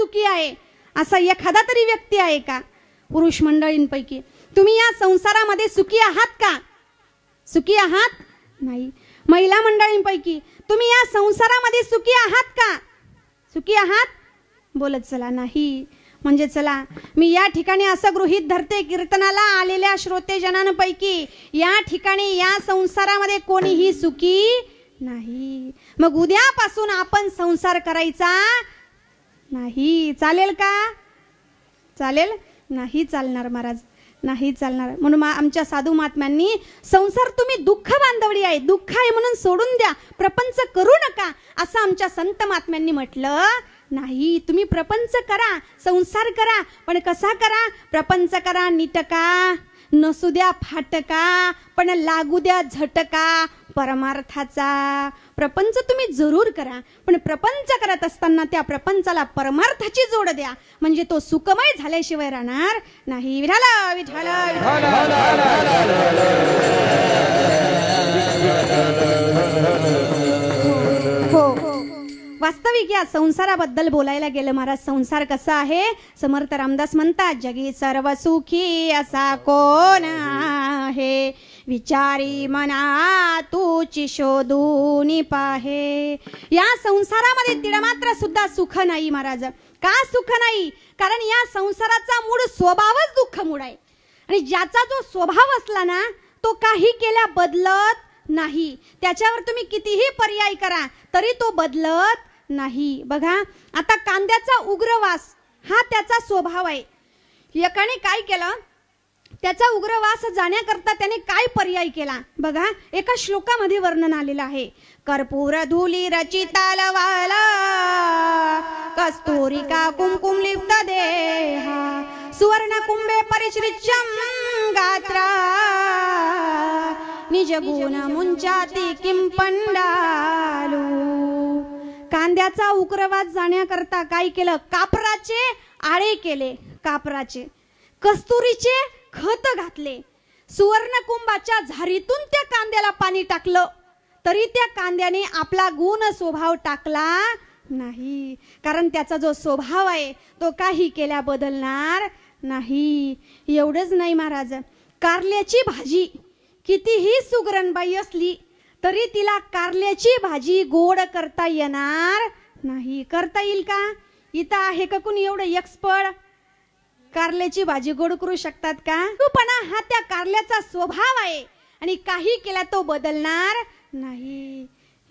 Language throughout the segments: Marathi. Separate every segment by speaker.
Speaker 1: सुखी आहे. असा एखादा तरी व्यक्ती आहे का? पुरुष मंडळींपैकी. तुम्ही या संसारामध्ये सुखी आहात का? सुखी आहात? नाही. महिला मंडळींपैकी. तुम्ही या संसारामध्ये सुखी आहात का? सुखी आहात? बोलत चला. नाही. म्हणजे चला मी या ठिकाणी असं गृहीत धरते कीर्तनाला आलेल्या श्रोतेजनांपैकी या ठिकाणी या संसारामध्ये कोणीही सुखी नाही. मग उद्यापासून आपण संसार करायचा नाही चालेल का? चालेल? नाही चालणार महाराज नाही चालणार. म्हणून मा- आमच्या साधू महात्म्यांनी संसार तुम्ही दुःख बांधवडी आहे दुःख आहे म्हणून सोडून द्या. प्रपंच करू नका असं आमच्या संत महात्म्यांनी म्हटलं. नाही तुम्ही प्रपंच करा संसार करा पण कसा करा? प्रपंच करा नीटका नसू द्या फाटका पण लागू द्या झटका परमार्थाचा. प्रपंच तुम्ही जरूर करा पण प्रपंच करत असताना त्या प्रपंचाला परमार्थाची जोड द्या. म्हणजे तो सुखमय झाल्याशिवाय राहणार नाही. विठाला विठाला हो, हो, हो वास्तविक या संसाराबद्दल बोलायला गेलं महाराज संसार कसा आहे? समर्थ रामदास म्हणतात जगी सर्व सुखी असा कोण आहे? विचारी मना तूची शोधून पाहे. या संसारामध्ये तिळमात्र सुद्धा सुख नाही महाराज. का सुख नाही? कारण या संसाराचा मूळ स्वभावच दुःख मूळ आहे. आणि ज्याचा जो स्वभाव असला ना तो काही केल्या बदलत नाही. त्याच्यावर तुम्ही कितीही पर्याय करा तरी तो बदलत नाही. बघा आता कांद्याचा उग्रवास हा त्याचा स्वभाव आहे. एकाने काय केलं? त्याचा उग्रवास जाण्याकरता त्याने काय पर्याय केला? बघा एका श्लोकामध्ये वर्णन आलेलं आहे. कर्पूर धुली रचितालवाला कस्तुरिका कुमकुम लिप्त देहा सुवर्ण कुंभे परिश्रिच्यम गात्रा निज गुण मुंचाती किम पंडालू. कांद्याचा उग्रवास जाण्याकरता काय केलं? कापराचे आळे केले. कापराचे. कस्तुरीचे खत घातले. सुवर्ण कुंभाच्या झारीतून त्या कांद्याला पाणी टाकलं. तरी त्या कांद्याने आपला गुण स्वभाव टाकला नाही. कारण त्याचा जो स्वभाव आहे तो काही केल्या बदलणार नाही. एवढंच नाही महाराज. कारल्याची भाजी कितीही सुगरणबाई असली तरी तिला कारल्याची भाजी गोड करता येणार नाही. करता येईल का? इथं आहे का कुणी एवढं एक्सपर्ट कारल्याची भाजी गोड करू शकतात का? तूपणा हा त्या कारल्याचा स्वभाव आहे. आणि काही केला तो बदलणार नाही.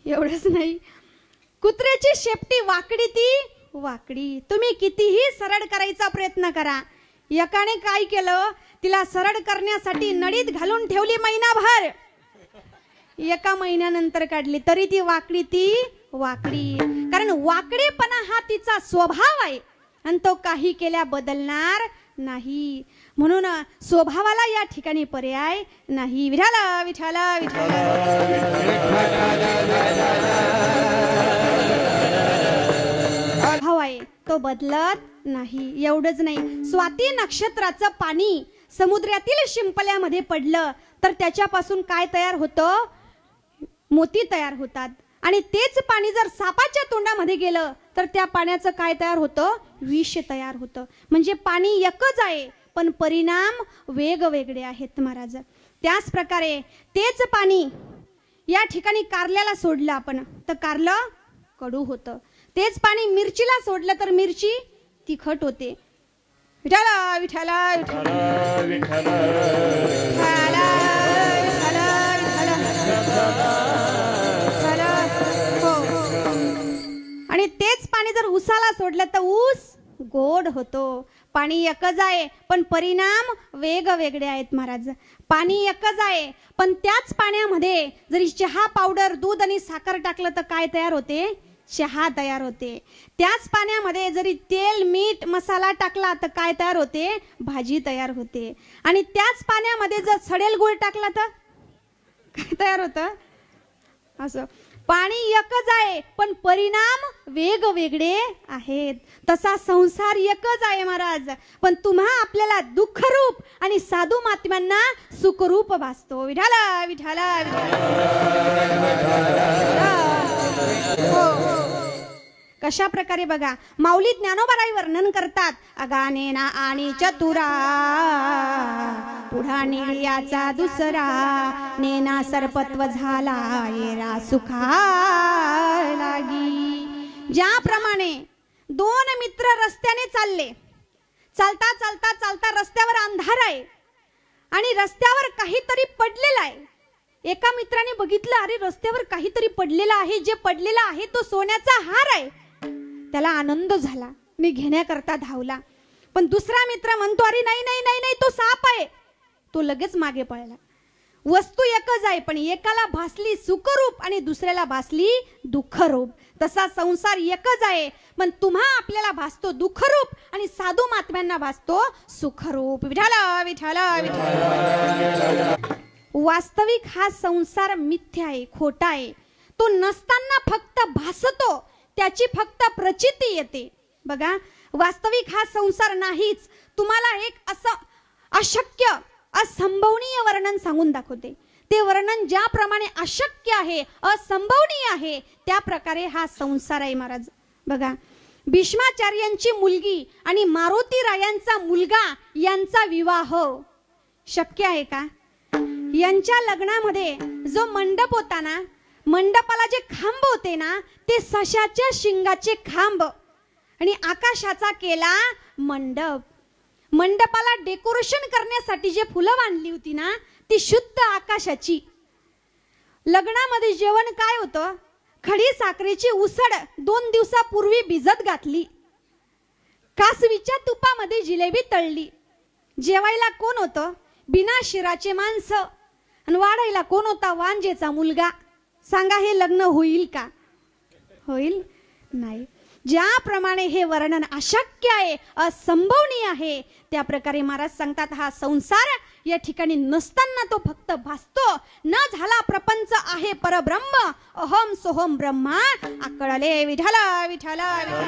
Speaker 1: एवढंच नाही. कुत्र्याची शेपटी वाकडी ती वाकडी. तुम्ही कितीही सरळ करायचा प्रयत्न करा. एकाने काय केलं? तिला सरळ करण्यासाठी नडीत घालून ठेवली महिनाभर. एका महिन्यानंतर काढली. तरी ती वाकडी ती वाकडी. कारण वाकडेपणा हा तिचा स्वभाव आहे. आणि तो काही केल्या बदलणार नाही. म्हणून स्वभावाला या ठिकाणी पर्याय नाही. विठाला विठाला विठाला भाव आहे तो बदलत नाही. एवढंच नाही. स्वाती नक्षत्राचं पाणी समुद्रातील शिंपल्यामध्ये पडलं तर त्याच्यापासून काय तयार होतं? मोती तयार होतात. आणि तेच पाणी जर सापाच्या तोंडामध्ये गेलं तर त्या पाण्याचं काय तयार होतं? विष तयार होतं. म्हणजे पाणी एकच आहे पण परिणाम वेगवेगळे आहेत महाराज. त्याच प्रकारे तेच पाणी या ठिकाणी कारल्याला सोडलं आपण. तर कारलं कडू होतं. तेच पाणी मिरचीला सोडलं तर मिरची तिखट होते. विठाला विठाला विठाला विठाला विठाला विठाला आणि तेच पाणी जर उसाला सोडलं तर ऊस गोड होतो. पाणी एकच आहे पण परिणाम वेगवेगळे आहेत महाराज. पाणी एकच आहे पण त्याच पाण्यामध्ये जरी चहा पावडर दूध आणि साखर टाकलं तर काय तयार होते? चहा तयार होते. त्याच पाण्यामध्ये जरी तेल मीठ मसाला टाकला तर काय तयार होते? भाजी तयार होते. आणि त्याच पाण्यामध्ये जर सडेल गुळ टाकला तर? काय तयार होतं? असं. पाणी एकच आहे पण परिणाम वेगवेगळे आहेत तसा संसार एकच आहे महाराज पण तुम्हा आपल्याला दुःखरूप आणि साधू मातम्यांना सुखरूप भासतो विठाला विठाला विठाला. हो, हो. कशा प्रकारे बघा? माऊली ज्ञानोबाराई वर्णन करतात. अगाने ना आणि चतुरा पुढा निळ्याचा दुसरा नेना सर्पत्व झाला येरा सुखा लागी ज्याप्रमाणे दोन मित्र रस्त्याने चालले. चालता चालता चालता रस्त्यावर अंधार आहे. आणि रस्त्यावर काहीतरी पडलेला आहे. एका मित्राने बघितलं अरे रस्त्यावर काहीतरी पडलेलं आहे. जे पडलेलं आहे तो सोन्याचा हार आहे. त्याला आनंद झाला. मी घेण्याकरता धावला. पण दुसरा मित्र म्हणतो अरे नाही नाही नाही नाही तो साप आहे. तो लगेच मागे पळला. वस्तू एकच आहे पण एकाला भासली सुखरूप आणि दुसऱ्याला भासली दुःखरूप. तसा संसार एकच आहे पण तुम्हा आपल्याला भासतो दुःखरूप आणि साधू महात्म्यांना भासतो सुखरूप. विठाला विठाला विठाल वास्तविक हा संसार मिथ्या आहे खोटा आहे. तो नसताना फक्त भासतो त्याची फक्त प्रचिती येते. बघा वास्तविक हा संसार नाहीच. तुम्हाला एक असं अशक्य असंभवनीय वर्णन सांगून दाखवते. ते वर्णन ज्याप्रमाणे अशक्य आहे असंभवनीय आहे त्या प्रकारे हा संसार आहे महाराज. बघा भीष्माचार्यांची मुलगी आणि मारुती रायांचा मुलगा यांचा विवाह. शक्य आहे का? यांच्या लग्नामध्ये जो मंडप होता ना मंडपाला जे खांब होते ना ते सशाच्या शिंगाचे खांब. आणि आकाशाचा केला मंडप. मंडपाला डेकोरेशन करण्यासाठी जे फुलं बांधली होती ना ती शुद्ध आकाशाची. लग्नामध्ये जेवण काय होतं? खडी साखरेची उसड दोन दिवसापूर्वी भिजत घातली. कासवीच्या तुपामध्ये जिलेबी तळली. जेवायला कोण होतं? बिना शिराचे माणसं. आणि वाढायला कोण होता? वांजेचा मुलगा. सांगा हे लग्न होईल का? होईल? नाही. ज्याप्रमाणे हे वर्णन अशक्य आहे असंभवनीय आहे त्या प्रकारे महाराज सांगतात हा संसार या ठिकाणी नसताना तो फक्त भासतो. न झाला प्रपंच आहे परब्रह्म. अहम सोहम ब्रह्मा. आकळले विठाला विठाला विठाला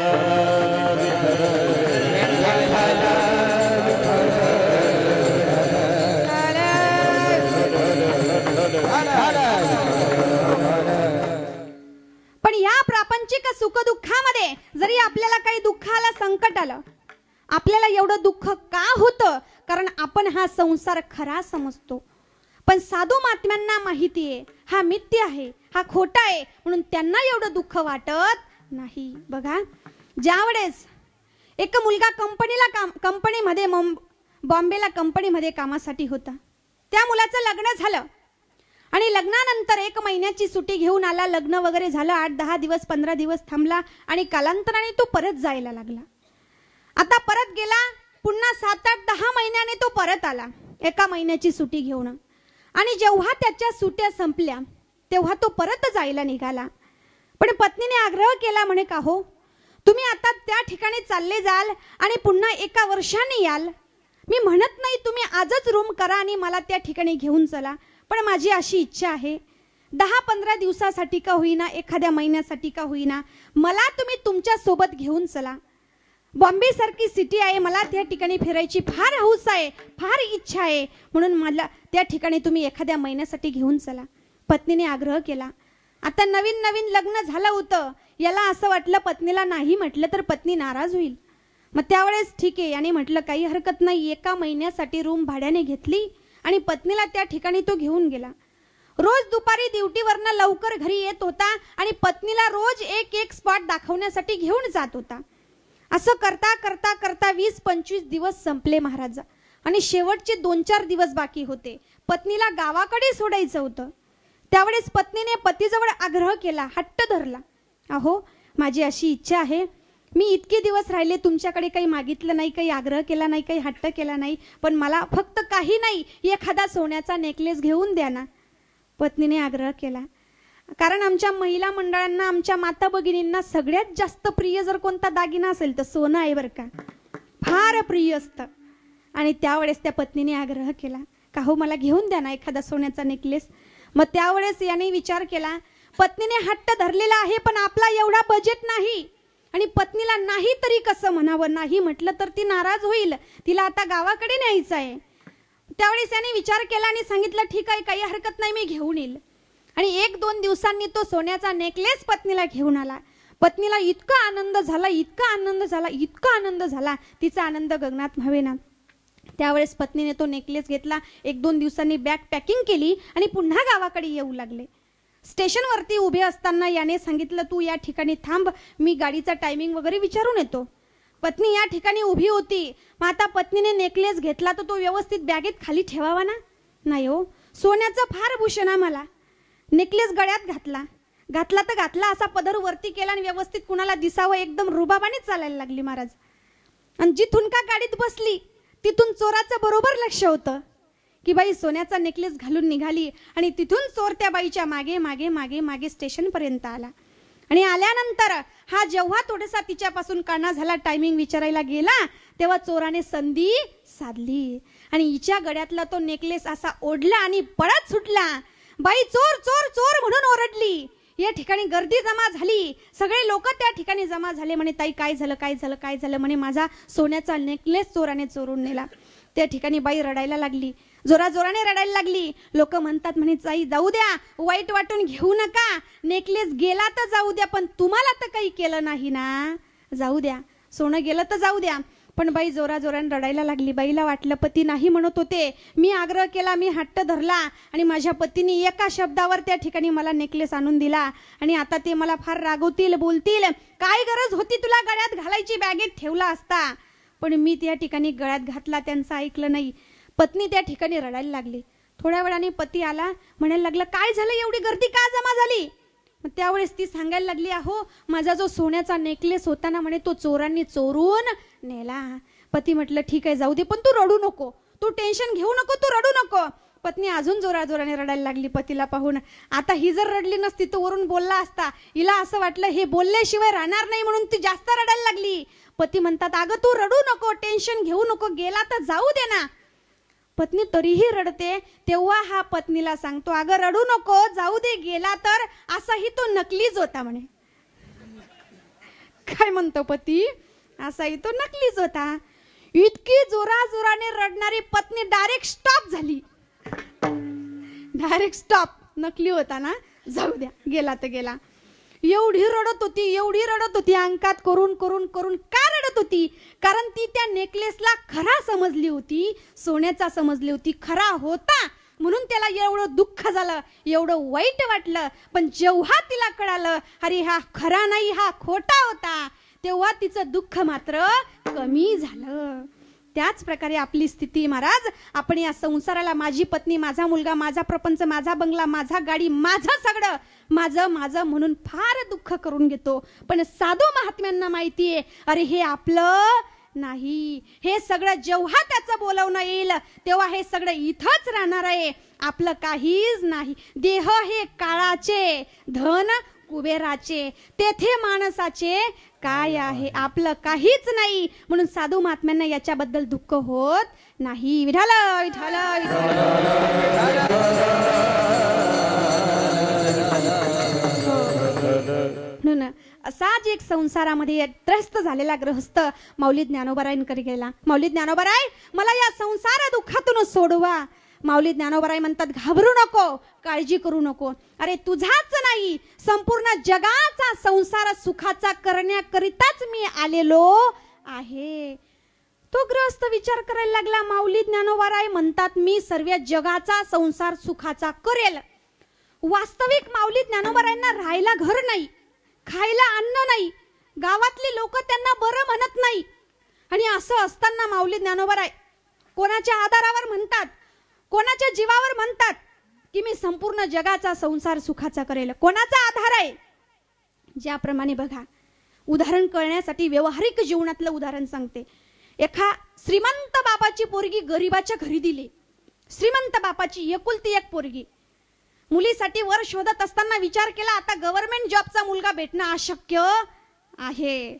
Speaker 1: सुख दुःखामध्ये जरी आपल्याला काही दुःख आलं संकट आलं आपल्याला एवढं दुःख का होतं? कारण आपण हा संसार खरा समजतो. पण साधू महात्म्यांना माहिती आहे हा मिथ्य आहे हा खोटा आहे म्हणून त्यांना एवढं दुःख वाटत नाही. बघा ज्यावेळेस एक मुलगा कंपनीला काम कंपनीमध्ये बॉम्बेला कंपनीमध्ये कामासाठी होता. त्या मुलाचं लग्न झालं. आणि लग्नानंतर एक महिन्याची सुट्टी घेऊन आला. लग्न वगैरे झालं. आठ दहा दिवस पंधरा दिवस थांबला आणि कालांतराने तो परत जायला लागला. आता परत गेला. पुन्हा सात आठ दहा महिन्याने तो परत आला. एका महिन्याची सुट्टी घेऊन. आणि जेव्हा त्याच्या सुट्ट्या संपल्या तेव्हा तो परत जायला निघाला. पण पत्नीने आग्रह केला म्हणे का हो? तुम्ही आता त्या ठिकाणी चालले जाल आणि पुन्हा एका वर्षाने याल. मी म्हणत नाही तुम्ही आजच रूम करा आणि मला त्या ठिकाणी घेऊन चला. पण माझी अशी इच्छा आहे दहा पंधरा दिवसासाठी का होईना एखाद्या महिन्यासाठी का होईना मला तुम्ही तुमच्यासोबत घेऊन चला. बॉम्बे सारखी सिटी आहे मला त्या ठिकाणी फिरायची फार हौस आहे फार इच्छा आहे. म्हणून मला त्या ठिकाणी तुम्ही एखाद्या महिन्यासाठी घेऊन चला. पत्नीने आग्रह केला. आता नवीन नवीन लग्न झालं होतं. याला असं वाटलं पत्नीला नाही म्हटलं तर पत्नी नाराज होईल. मग त्यावेळेस ठीक आहे याने म्हटलं काही हरकत नाही. एका महिन्यासाठी रूम भाड्याने घेतली. आणि पत्नीला त्या ठिकाणी तो घेऊन गेला. रोज दुपारी ड्युटीवरनं लवकर घरी येत होता आणि पत्नीला रोज एक एक स्पॉट दाखवण्यासाठी घेऊन जात होता. असं करता करता करता वीस पंचवीस दिवस संपले महाराजा. आणि शेवटचे दोन चार दिवस बाकी होते. पत्नीला गावाकडे सोडायचं होतं. त्यावेळेस पत्नीने पतीजवळ आग्रह केला हट्ट धरला. अहो माझी अशी इच्छा आहे मी इतके दिवस राहिले तुमच्याकडे काही मागितलं नाही काही आग्रह केला नाही काही हट्ट केला नाही पण मला फक्त काही नाही एखादा सोन्याचा नेकलेस घेऊन द्या ना. पत्नीने आग्रह केला. कारण आमच्या महिला मंडळांना आमच्या माता भगिनींना सगळ्यात जास्त प्रिय जर कोणता दागिना असेल तर सोनं आहे बरं का. फार प्रिय असतं. आणि त्यावेळेस त्या पत्नीने आग्रह केला का हो मला घेऊन द्या ना एखादा सोन्याचा नेकलेस मग त्यावेळेस याने विचार केला पत्नीने हट्ट धरलेला आहे पण आपला एवढा बजेट नाही. आणि पत्नीला नाही तरी कसं म्हणावं? नाही म्हटलं तर ती नाराज होईल. तिला आता गावाकडे न्यायचं आहे. त्यावेळेस त्याने विचार केला आणि सांगितलं ठीक आहे काही हरकत नाही मी घेऊन येईल. आणि एक दोन दिवसांनी तो सोन्याचा नेकलेस पत्नीला घेऊन आला. पत्नीला इतका आनंद झाला इतका आनंद झाला इतका आनंद झाला तिचा आनंद गगनात ना त्यावेळेस पत्नीने तो नेकलेस घेतला एक दोन दिवसांनी बॅग पॅकिंग केली आणि पुन्हा गावाकडे येऊ लागले. स्टेशनवरती उभे असताना याने सांगितलं तू या ठिकाणी थांब मी गाडीचा टायमिंग वगैरे विचारून येतो. पत्नी या ठिकाणी उभी होती. मग आता पत्नीने नेकलेस घेतला तर तो व्यवस्थित बॅगेत खाली ठेवावा ना? नाही हो सोन्याचं फार भूषण आम्हाला नेकलेस गळ्यात घातला. घातला तर घातला असा पदर वरती केला आणि व्यवस्थित कुणाला दिसावं एकदम रुबाबाने चालायला लागली महाराज. आणि जिथून का गाडीत बसली तिथून चोराचं बरोबर लक्ष होतं. की बाई सोन्याचा नेकलेस घालून निघाली आणि तिथून चोर त्या बाईच्या मागे मागे मागे मागे स्टेशनपर्यंत आला. आणि आल्यानंतर हा जेव्हा थोडासा तिच्यापासून काना झाला टायमिंग विचारायला गेला तेव्हा चोराने संधी साधली. आणि हिच्या गड्यातला तो नेकलेस असा ओढला आणि पळत सुटला. बाई चोर चोर चोर म्हणून ओरडली. या ठिकाणी गर्दी जमा झाली. सगळे लोक त्या ठिकाणी जमा झाले म्हणे ताई काय झालं काय झालं काय झालं? म्हणे माझा सोन्याचा नेकलेस चोराने चोरून नेला. त्या ठिकाणी बाई रडायला लागली. जोरा जोराने रडायला लागली. लोक म्हणतात म्हणे चाई जाऊ द्या वाईट वाटून घेऊ नका. नेकलेस गेला तर जाऊ द्या पण तुम्हाला तर काही केलं नाही ना. जाऊ द्या सोनं गेलं तर जाऊ द्या. पण बाई जोरा जोराने रडायला लागली. बाईला वाटलं पती नाही म्हणत होते. मी आग्रह केला मी हट्ट धरला आणि माझ्या पतीने एका शब्दावर त्या ठिकाणी मला नेकलेस आणून दिला. आणि आता ते मला फार रागवतील बोलतील. काय गरज होती तुला गळ्यात घालायची बॅगेत ठेवला असता? पण मी त्या ठिकाणी गळ्यात घातला त्यांचं ऐकलं नाही. पत्नी त्या ठिकाणी रडायला लागली. थोड्या वेळाने पती आला म्हणायला लागला काय झालं? एवढी गर्दी का जमा झाली? मग त्यावेळेस ती सांगायला लागली अहो माझा जो सोन्याचा नेकलेस होता ना म्हणे तो चोरांनी चोरून नेला. पती म्हटलं ठीक आहे जाऊ दे पण तू रडू नको. तू टेन्शन घेऊ नको तू रडू नको. पत्नी अजून जोरा जोराने रडायला लागली पतीला पाहून. आता ही जर रडली नसती तो वरून बोलला असता. हिला असं वाटलं हे बोलल्याशिवाय राहणार नाही म्हणून ती जास्त रडायला लागली. पती म्हणतात अगं तू रडू नको टेन्शन घेऊ नको गेला तर जाऊ दे ना. पत्नी तरीही रडते तेव्हा हा पत्नीला सांगतो अगं रडू नको जाऊ दे गेला तर. असाही तो नकलीच होता म्हणे. काय म्हणतो पती? असाही तो नकलीच होता. इतकी जोरा जोराने रडणारी पत्नी डायरेक्ट स्टॉप झाली. डायरेक्ट स्टॉप नकली होता ना? जाऊ द्या गेला तर गेला. एवढी रडत होती एवढी रडत होती अंकात करून करून करून का रडत होती? कारण ती त्या नेकलेसला खरा समजली होती सोन्याचा समजली होती खरा होता. म्हणून त्याला एवढं दुःख झालं एवढं वाईट वाटलं. पण जेव्हा तिला कळालं अरे हा खरा नाही हा खोटा होता तेव्हा तिचं दुःख मात्र कमी झालं. त्याच प्रकारे आपली स्थिती महाराज. आपण या संसाराला माझी पत्नी माझा मुलगा माझा प्रपंच माझा बंगला माझा गाडी माझं सगळं माझं माझं म्हणून फार दुःख करून घेतो. पण साधू महात्म्यांना माहितीये अरे हे आपलं नाही. हे सगळं जेव्हा त्याचं बोलवणं येईल तेव्हा हे सगळं इथंच राहणार आहे. आपलं काहीच नाही. देह हे काळाचे धन कुबेराचे तेथे माणसाचे काय आहे? आपलं काहीच नाही. म्हणून साधू महात्म्यांना याच्याबद्दल दुःख होत नाही. विठाल विठाल म्हणून असाच एक संसारामध्ये त्रस्त झालेला ग्रहस्थ माऊली ज्ञानोबरायांकडे गेला. माऊली ज्ञानोबराय मला या संसार दुःखातून सोडवा. माऊली ज्ञानोबराय म्हणतात घाबरू नको काळजी करू नको. अरे तुझाच नाही संपूर्ण जगाचा संसार सुखाचा करण्याकरिताच मी आलेलो आहे. तो ग्रस्त विचार करायला लागला माऊली ज्ञानोबाराय म्हणतात मी सर्व जगाचा संसार सुखाचा करेल. वास्तविक माऊली ज्ञानोबारायांना राहायला घर नाही खायला अन्न नाही गावातली लोक त्यांना बरं म्हणत नाही. आणि असं असताना माऊली ज्ञानोबाराय कोणाच्या आधारावर म्हणतात कोणाच्या जीवावर म्हणतात की मी संपूर्ण जगाचा संसार सुखाचा करेल? कोणाचा आधार आहे? ज्याप्रमाणे बघा उदाहरण कळण्यासाठी व्यवहारिक जीवनातलं उदाहरण सांगते. एका श्रीमंत बापाची पोरगी गरीबाच्या घरी दिली. श्रीमंत बापाची एकुलती एक पोरगी. मुलीसाठी वर शोधत असताना विचार केला आता गव्हर्नमेंट जॉबचा मुलगा भेटणं अशक्य आहे.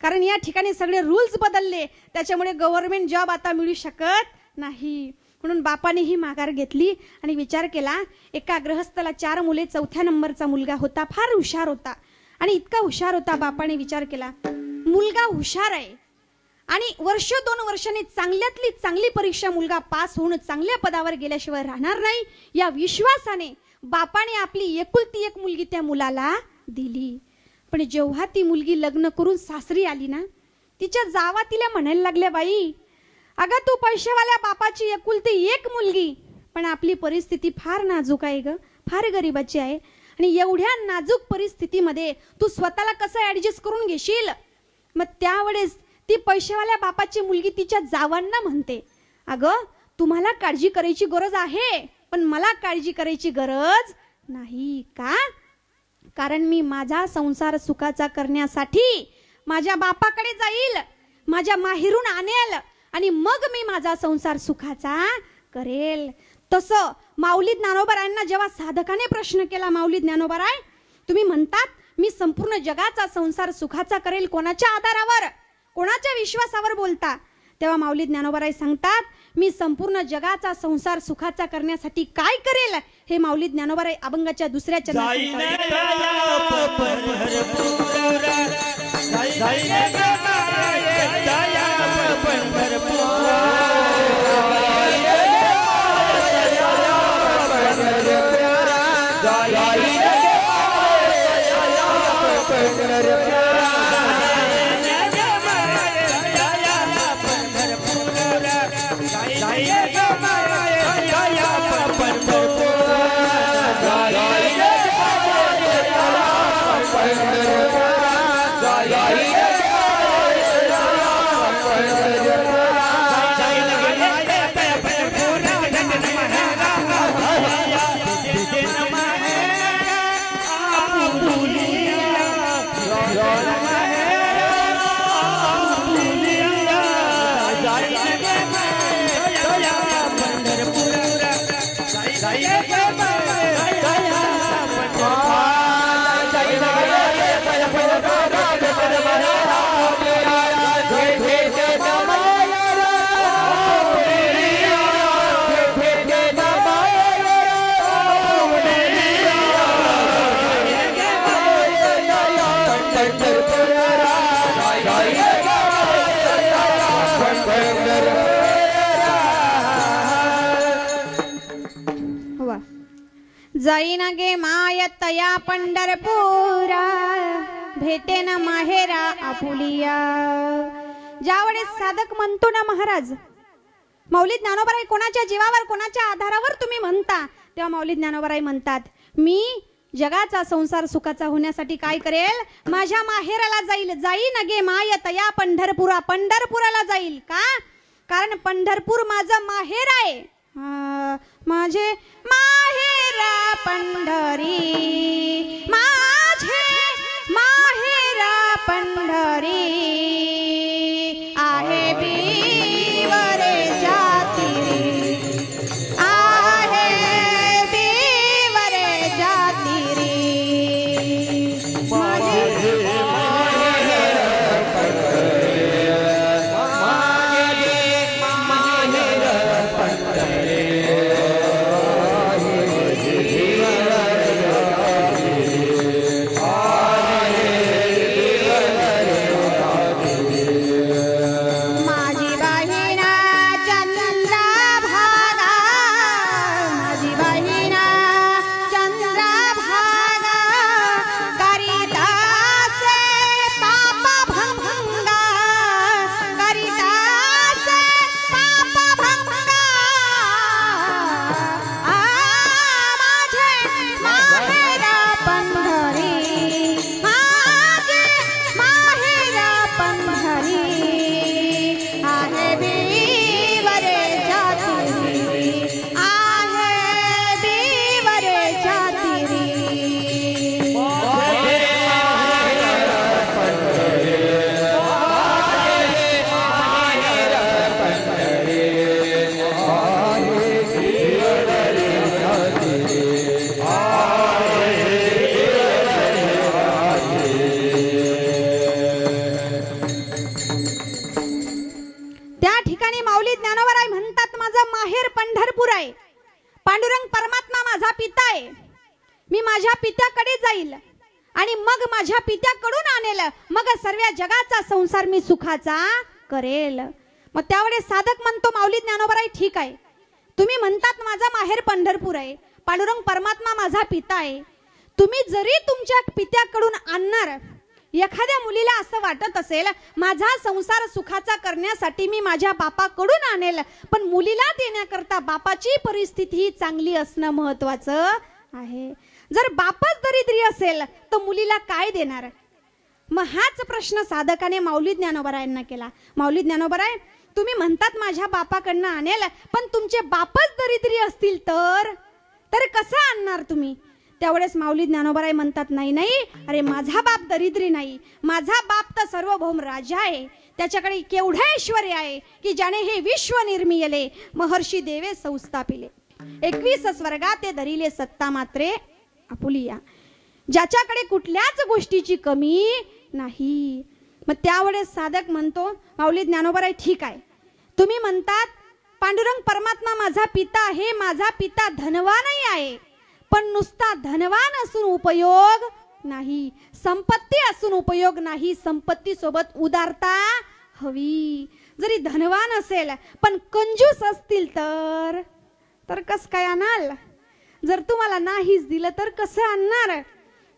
Speaker 1: कारण या ठिकाणी सगळे रूल्स बदलले. त्याच्यामुळे गव्हर्नमेंट जॉब आता मिळू शकत नाही. म्हणून बापाने ही माघार घेतली आणि विचार केला एका ग्रहस्थाला चार मुले चौथ्या नंबरचा मुलगा होता फार हुशार होता. आणि इतका हुशार होता बापाने विचार केला मुलगा हुशार आहे. आणि वर्ष दोन वर्षांनी चांगल्यातली चांगली परीक्षा मुलगा पास होऊन चांगल्या पदावर गेल्याशिवाय राहणार नाही या विश्वासाने बापाने आपली एकुलती एक मुलगी त्या मुलाला दिली. पण जेव्हा ती मुलगी लग्न करून सासरी आली ना तिच्या जावा तिला म्हणायला लागल्या बाई अगं तू पैशावाल्या बापाची एकुलती एक मुलगी. पण आपली परिस्थिती फार नाजूक आहे ग. फार गरिबाची आहे. आणि एवढ्या नाजूक परिस्थितीमध्ये तू स्वतःला कसं ऍडजस्ट करून घेशील? मग त्यावेळेस ती पैशावाल्या बापाची मुलगी तिच्या जावांना म्हणते अगं तुम्हाला काळजी करायची गरज आहे पण मला काळजी करायची गरज नाही का? कारण मी माझा संसार सुखाचा करण्यासाठी माझ्या बापाकडे जाईल माझ्या माहेरून आणेल आणि मग मी माझा संसार सुखाचा करेल तसं माऊली ज्ञानोबरायांना जेव्हा साधकाने प्रश्न केला माऊली ज्ञानोबराय तुम्ही म्हणतात मी संपूर्ण जगाचा संसार सुखाचा करेल कोणाच्या आधारावर कोणाच्या विश्वासावर बोलता तेव्हा माऊली ज्ञानोबराय सांगतात मी संपूर्ण जगाचा संसार सुखाचा करण्यासाठी काय करेल हे माऊली ज्ञानोबराय अभंगाच्या दुसऱ्या चरणात
Speaker 2: जाईन
Speaker 1: सांगतात. जाईन गे माय तया पंढरपुरा भेटे ना माहेरा आपुलिया. ज्यावेळेस साधक म्हणतो ना महाराज मौली ज्ञानोबराई कोणाच्या जीवावर कोणाच्या आधारावर तुम्ही म्हणता? तेव्हा मौली ज्ञानोबराई म्हणतात मी जगाचा संसार सुखाचा होण्यासाठी काय करेल? माझ्या माहेराला जाईल. जाईन गे माय तया पंढरपुरा पंढरपुराला जाईल. का? कारण पंढरपूर माझं माहेर आहे. माझे माहेरा पंढरी माझे माहेरा पंढरी. माझ्या पित्याकडे जाईल. आणि मग माझ्या पित्याकडून आणेल. मग सर्व जगाचा संसार मी सुखाचा करेल. मग त्यावेळेस साधक म्हणतो माऊली ज्ञानोबराई ठीक आहे. तुम्ही म्हणतात माझा माहेर पंढरपूर आहे. पांडुरंग परमात्मा माझा पिता आहे. तुम्ही जरी तुमच्या पित्याकडून आणणार एखाद्या मुलीला असं वाटत असेल माझा संसार सुखाचा करण्यासाठी मी माझ्या बापाकडून आणेल. पण मुलीला देण्याकरता बापाची परिस्थिती चांगली असणं महत्वाचं आहे. जर बापच दरिद्री असेल तर मुलीला काय देणार? मग हाच प्रश्न साधकाने माऊली ज्ञानोबरायांना केला. माऊली ज्ञानोबराय तुम्ही म्हणतात माझ्या बापाकडनं आणेल पण तुमचे बापच दरिद्री असतील तर? तर कसं आणणार तुम्ही? त्यावेळेस माऊली ज्ञानोबराय म्हणतात नाही नाही अरे माझा बाप दरिद्री नाही. माझा बाप तर सार्वभौम राजा आहे. त्याच्याकडे केवढं ऐश्वर आहे की ज्याने हे विश्व निर्मियले. महर्षी देवे संस्थापिले. एकवीस स्वर्गात ते धरिले सत्ता मात्रे आपुलिया ज्याच्याकडे कुठल्याच गोष्टीची कमी नाही. मग त्यावेळेस साधक म्हणतो माऊली ज्ञानोबराय ठीक आहे. तुम्ही म्हणतात पांडुरंग परमात्मा माझा पिता आहे माझा पिता धनवानही आहे. पण नुसता धनवान असून उपयोग नाही. संपत्ती असून उपयोग नाही. संपत्ती सोबत उदारता हवी. जरी धनवान असेल पण कंजूस असतील तर तर कस काय आणाल? जर तुम्हाला नाहीच दिलं तर कसं आणणार?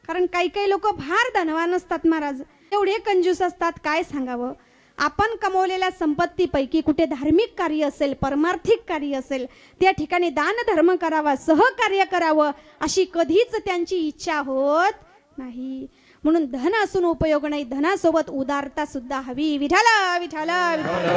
Speaker 1: कारण काही काही लोक फार धनवान असतात महाराज. एवढे कंजूस असतात काय सांगावं? आपण कमवलेल्या संपत्तीपैकी कुठे धार्मिक कार्य असेल परमार्थिक कार्य असेल त्या ठिकाणी दान धर्म करावा सहकार्य करावं अशी कधीच त्यांची इच्छा होत नाही. म्हणून धन असून उपयोग नाही धनासोबत उदारता सुद्धा हवी. विठाला विठाला विठाला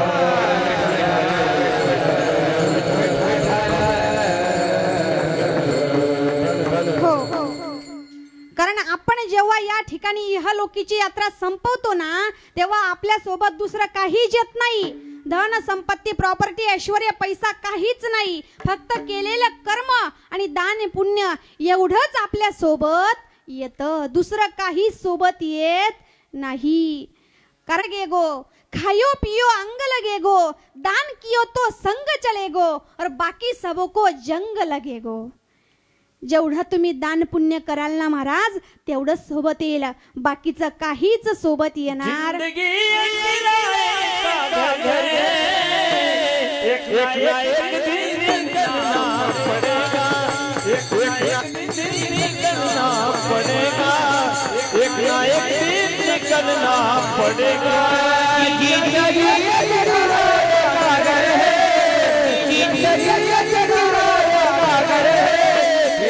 Speaker 1: कारण आपण जेव्हा या ठिकाणी इहलोकीची यात्रा संपवतो ना तेव्हा आपल्यासोबत दुसरं काहीच येत नाही. धन संपत्ती प्रॉपर्टी ऐश्वर पैसा काहीच नाही. फक्त केलेलं कर्म आणि दान पुण्य एवढंच आपल्यासोबत येत. दुसरं काही सोबत येत नाही. कर गे गो. खायो पियो अंग लगे गो. दान कियो तो संग चले गो. और बाकी सबको को जंग लगे गो. जेवढं तुम्ही दान पुण्य कराल ना महाराज तेवढं सोबत येईल. बाकीचं काहीच सोबत येणार
Speaker 2: जिंदगी एक ना एक दिन निकलना पड़ेगा।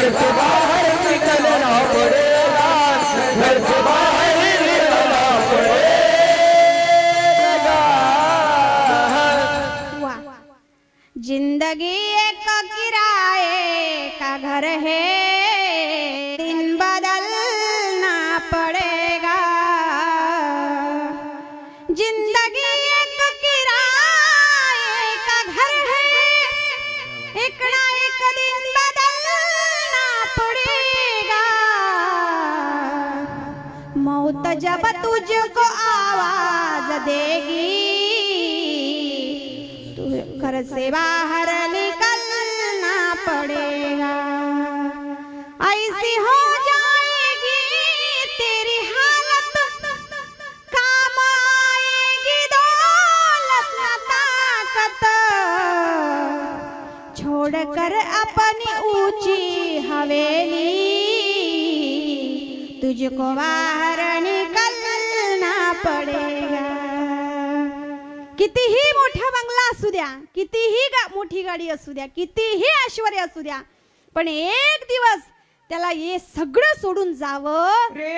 Speaker 2: घर से बाहर निकलना पड़ेगा।
Speaker 1: ऐसी हो जाएगी तेरी हालत। काम आएगी ताकत। छोड़कर अपनी ऊँची हवेली, तुझको बाहर निकलना कितीही मोठा बंगला असू द्या कितीही गा मोठी गाडी असू द्या कितीही ऐश्वर्य असू द्या पण एक दिवस त्याला हे सगळं सोडून जावं.
Speaker 2: रे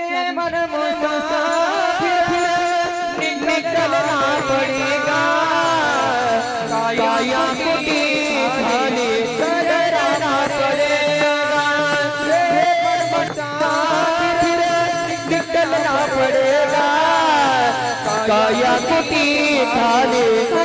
Speaker 2: काया कुटी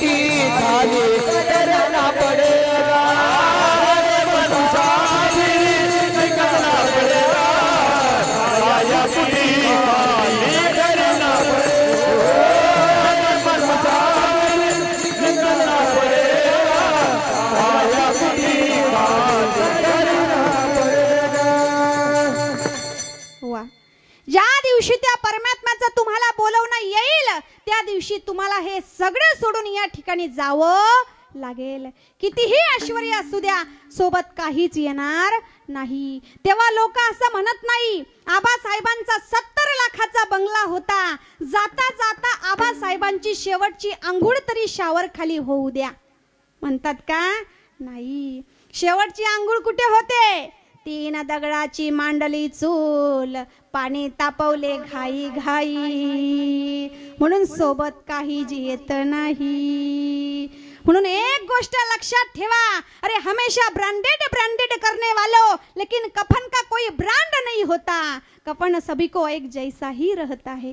Speaker 2: काया
Speaker 1: झाली तर ना पडे सगळं सोडून या ठिकाणी जावं लागेल. कितीही ऐश्वर असू द्या सोबत काहीच येणार नाही. तेव्हा लोक असं म्हणत नाही आबासाहेबांचा सत्तर लाखाचा बंगला होता. जाता जाता आबासाहेबांची शेवटची आंघोळ तरी शावर खाली होऊ द्या. म्हणतात का? नाही. शेवटची आंघोळ कुठे होते? तीन दगडाची मांडली चूल. पाणी तापवले घाई घाई. म्हणून सोबत काही येत नाही. म्हणून एक गोष्ट लक्षात ठेवा. अरे हमेशा ब्रांडेड ब्रांडेड करने वालो लेकिन कफन का कोई ब्रांड नहीं होता. कफन सभी को एक जैसा ही रहता है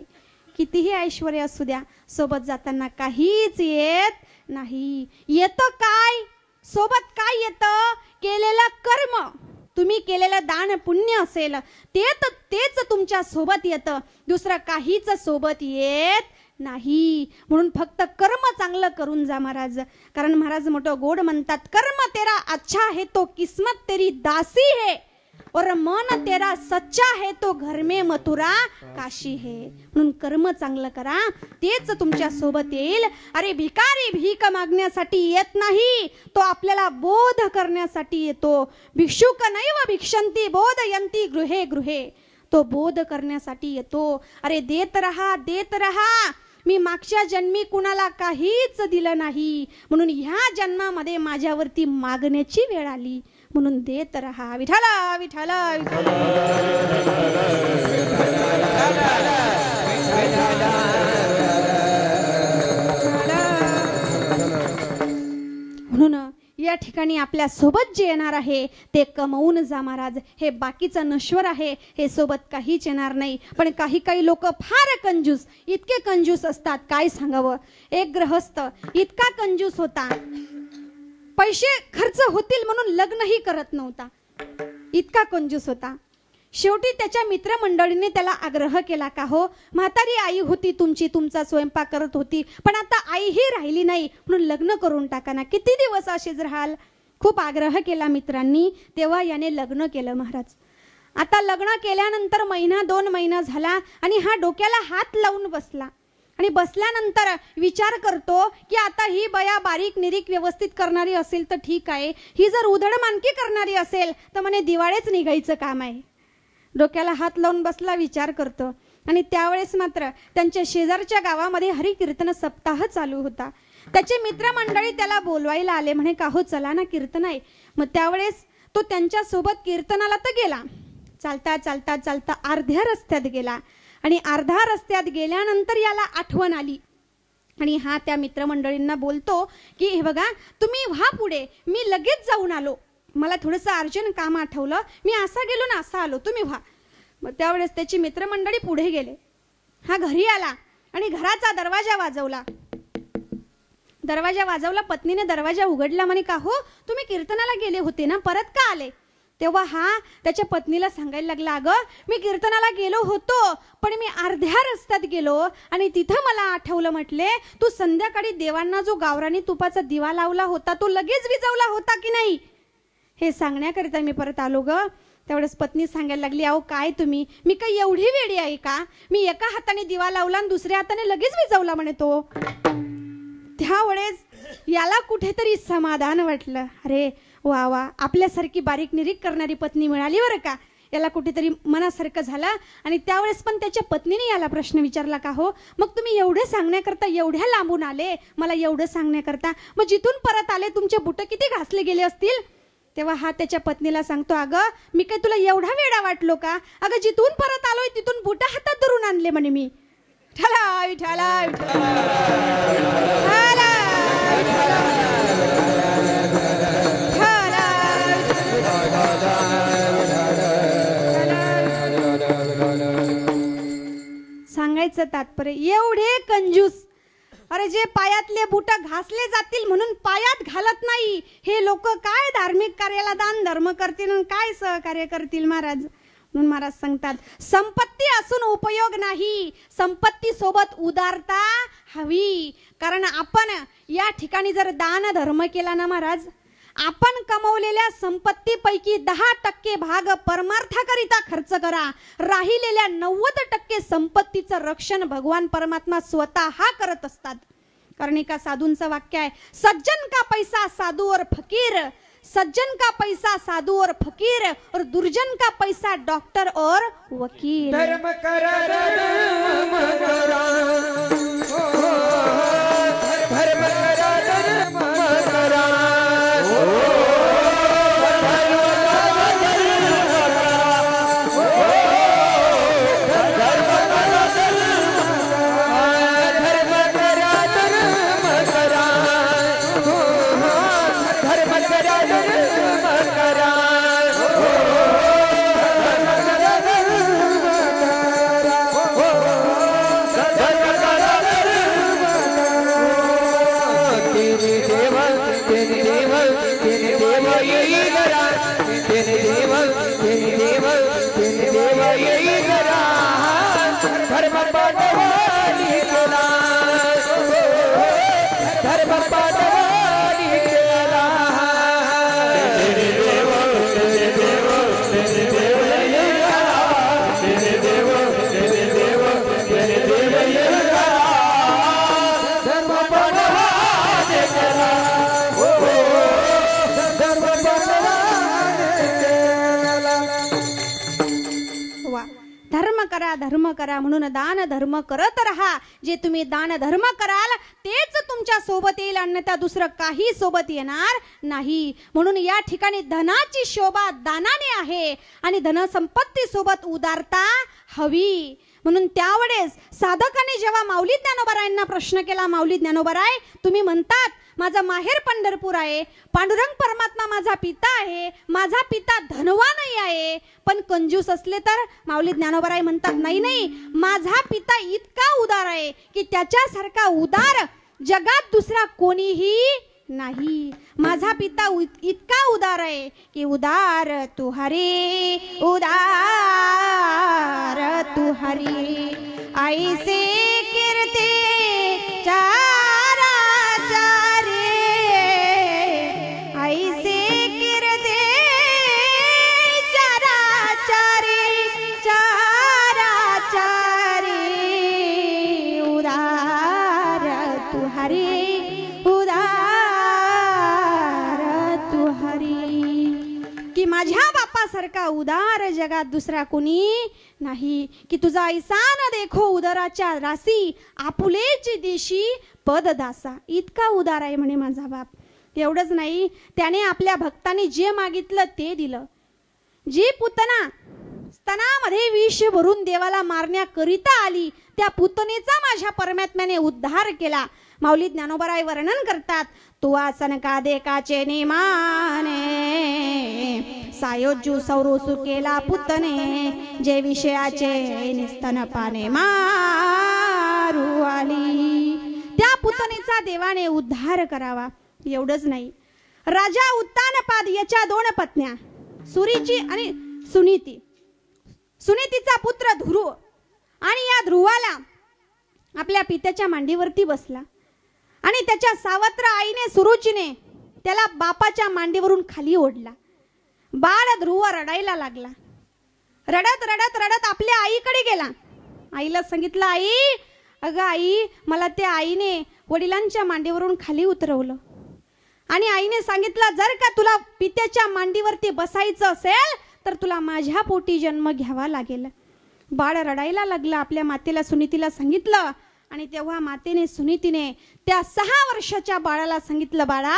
Speaker 1: कितीही ऐश्वर असू द्या सोबत जाताना काहीच येत नाही. येतं काय? सोबत काय येतं? केलेलं कर्म. तुम्ही केलेलं दान पुण्य असेल तेच तेच तुमच्यासोबत येतं. दुसरं काहीच सोबत येत नाही. म्हणून फक्त कर्म चांगलं करून जा महाराज. कारण महाराज मोठं गोड म्हणतात कर्म तेरा अच्छा है तो किस्मत तेरी दासी है और मन तेरा सच्चा है तो घर में मथुरा काशी है। म्हणून कर्म चांगलं करा तेच तुमच्यासोबत येईल. अरे भिकारी भीक मागण्यासाठी येत नाही तो आपल्याला बोध करण्यासाठी येतो. भिक्षुक नैव भिक्षंती बोधयंती गृहे गृहे. तो बोध करण्यासाठी येतो. अरे देत रहा देत रहा. मी मागच्या जन्मी कुणाला काहीच दिलं नाही. म्हणून ह्या जन्मामध्ये माझ्यावरती मागण्याची वेळ आली. म्हणून देत राहा विठाला विठाला विठाला. म्हणून या ठिकाणी आपल्यासोबत जे येणार आहे ते कमवून जा महाराज. हे बाकीचं नश्वर आहे. हे सोबत काहीच येणार नाही. पण काही काही लोक फार कंजूस इतके कंजूस असतात. काय सांगावं? एक ग्रहस्थ इतका कंजूस होता. पैसे खर्च होतील म्हणून लग्नही करत नव्हता. इतका कंजूस होता. शेवटी त्याच्या मित्रमंडळीने त्याला आग्रह केला का हो म्हातारी आई होती तुमची तुमचा स्वयंपाक करत होती पण आता आईही राहिली नाही म्हणून लग्न करून टाका ना किती दिवस असेच राहाल? खूप आग्रह केला मित्रांनी तेव्हा याने लग्न केलं महाराज. आता लग्न केल्यानंतर महिना दोन महिना झाला आणि हा डोक्याला हात लावून बसला. आणि बसल्यानंतर विचार करतो की आता ही बया बारीक निरीक व्यवस्थित करणारी असेल तर ठीक आहे. ही जर उधड मानकी करणारी असेल तर म्हणे दिवाळेच निघायचं काम आहे. डोक्याला हात लावून बसला विचार करतो. आणि त्यावेळेस मात्र त्यांच्या शेजारच्या गावामध्ये हरिकीर्तन सप्ताह चालू होता. त्याचे मित्रमंडळी त्याला बोलवायला आले. म्हणे का हो चला ना कीर्तन आहे. मग त्यावेळेस तो त्यांच्यासोबत कीर्तनाला तर गेला. चालता चालता चालता अर्ध्या रस्त्यात गेला. आणि अर्धा रस्त्यात गेल्यानंतर याला आठवण आली. आणि हा त्या मित्रमंडळींना बोलतो की हे बघा तुम्ही व्हा पुढे. मी लगेच जाऊन आलो. मला थोडंसं अर्जंट काम आठवलं. मी असा गेलो ना असा आलो. तुम्ही व्हा. मग त्यावेळेस त्याची मित्रमंडळी पुढे गेले. हा घरी आला आणि घराचा दरवाजा वाजवला. दरवाजा वाजवला पत्नीने दरवाजा उघडला. म्हणे का हो? तुम्ही कीर्तनाला गेले होते ना? परत का आले? तेव्हा हा त्याच्या पत्नीला सांगायला लागला अगं मी कीर्तनाला गेलो होतो पण मी अर्ध्या रस्त्यात गेलो आणि तिथं मला आठवलं म्हटले तू संध्याकाळी देवांना जो गावरानी तुपाचा दिवा लावला होता तो लगेच विजवला होता की नाही? हे सांगण्याकरिता मी परत आलो ग. त्यावेळेस पत्नी सांगायला लागली अहो काय तुम्ही? मी काही एवढी वेडी आहे का? मी एका हाताने दिवा लावला आणि दुसऱ्या हाताने लगेच विजवला म्हणे तो. त्यावेळेस याला कुठेतरी समाधान वाटलं. अरे वा वा. आपल्यासारखी बारीक निरीक करणारी पत्नी मिळाली बरं का? याला कुठेतरी मनासारखं झालं आणि त्यावेळेस पण त्याच्या पत्नीने याला प्रश्न विचारला का हो? मग तुम्ही एवढं सांगण्याकरता एवढ्या लांबून आले? मला एवढं सांगण्याकरता. मग जिथून परत आले तुमचे बुटं किती घासले गेले असतील? तेव्हा हा त्याच्या पत्नीला सांगतो अगं मी काय तुला एवढा वेडा वाटलो का? अगं जिथून परत आलोय तिथून बुटं हातात धरून आणले म्हणे मी. ठला विठाला विठाला सांगायचं तात्पर्य एवढे कंजूस. अरे जे पायातले बुट घासले जातील म्हणून पायात घालत नाही. हे लोक काय धार्मिक कार्याला दान धर्म करतील काय सहकार्य करतील महाराज? म्हणून महाराज सांगतात संपत्ती असून उपयोग नाही. संपत्ती सोबत उदारता हवी. कारण आपण या ठिकाणी जर दान धर्म केला ना महाराज आपण कमवलेल्या संपत्तीपैकी दहा टक्के भाग परमार्थाकरिता खर्च करा. राहिलेल्या नव्वद टक्के संपत्तीचं रक्षण भगवान परमात्मा स्वतः हा करत असतात. कारण एका साधूंचं वाक्य आहे सज्जन का पैसा साधू और फकीर? सज्जन का पैसा साधू और फकीर? और दुर्जन का पैसा डॉक्टर और वकील?
Speaker 2: धर्म करा। धर्म धर्म करा धर्म करा
Speaker 1: म्हणून दान धर्म करत राहा. जे तुम्ही दान धर्म कराल तेच तुमच्यासोबत येईल अन्यथा दुसरं काही सोबत येणार नाही. म्हणून या ठिकाणी धनाची शोभा दानाने आहे. आणि धनसंपत्ती सोबत उदारता हवी. म्हणून त्यावेळेस साधकाने जेव्हा माऊली ज्ञानोबरायांना प्रश्न केला माऊली ज्ञानोबराय तुम्ही म्हणतात माझं माहेर पंढरपूर आहे पांडुरंग परमात्मा माझा पिता आहे माझा पिता धनवानही आहे. पण कंजूस असले तर माऊली ज्ञानोबराय म्हणतात नाही नाही माझा पिता इतका उदार आहे की त्याच्यासारखा उदार जगात दुसरा कोणीही नाही. माझा पिता इतका उदार आहे की उदार तू हरी उदार तू हरी. ऐसे कीर्ती चारा तुझ्यासारखा उदार जगात दुसरा कुणी नाही. की तुझा ऐसान देखो उदराच्या रासी आपुलेची देशी पददासा. इतका उदार आहे म्हणे माझा बाप. एवढंच नाही त्याने आपल्या भक्ताने जे मागितलं ते दिलं. जी पुतना स्तनामध्ये विष भरून देवाला मारण्याकरिता आली त्या पुतनेचा माझ्या परमात्म्याने उद्धार केला. माऊली ज्ञानोबराय वर्णन करतात तू आसन का देकाचे नेमाने सायोज्जू सौरोसु केला पुतने जे विषयाचे निस्तनपाने मारू आली. त्या पुतनेचा देवाने उद्धार करावा. एवढंच नाही. राजा उत्तानपाद याच्या दोन पत्न्या सुरीची आणि सुनीती. सुनीतीचा पुत्र ध्रुव आणि या ध्रुवाला आपल्या पित्याच्या मांडीवरती बसला. आणि त्याच्या सावत्र आईने सुरुचीने त्याला बापाच्या मांडीवरून खाली ओढला. बाळ ध्रुव रडायला लागला. रडत रडत रडत आपल्या आईकडे गेला. आईला सांगितलं आई अगं आई मला त्या आईने वडिलांच्या मांडीवरून खाली उतरवलं. आणि आईने सांगितलं जर का तुला पित्याच्या मांडीवरती बसायचं असेल तर तुला माझ्या पोटी जन्म घ्यावा लागेल. बाळ रडायला लागलं. आपल्या मातेला सुनीतीला सांगितलं आणि तेव्हा मातेने सुनीतीने त्या सहा वर्षाच्या बाळाला सांगितलं बाळा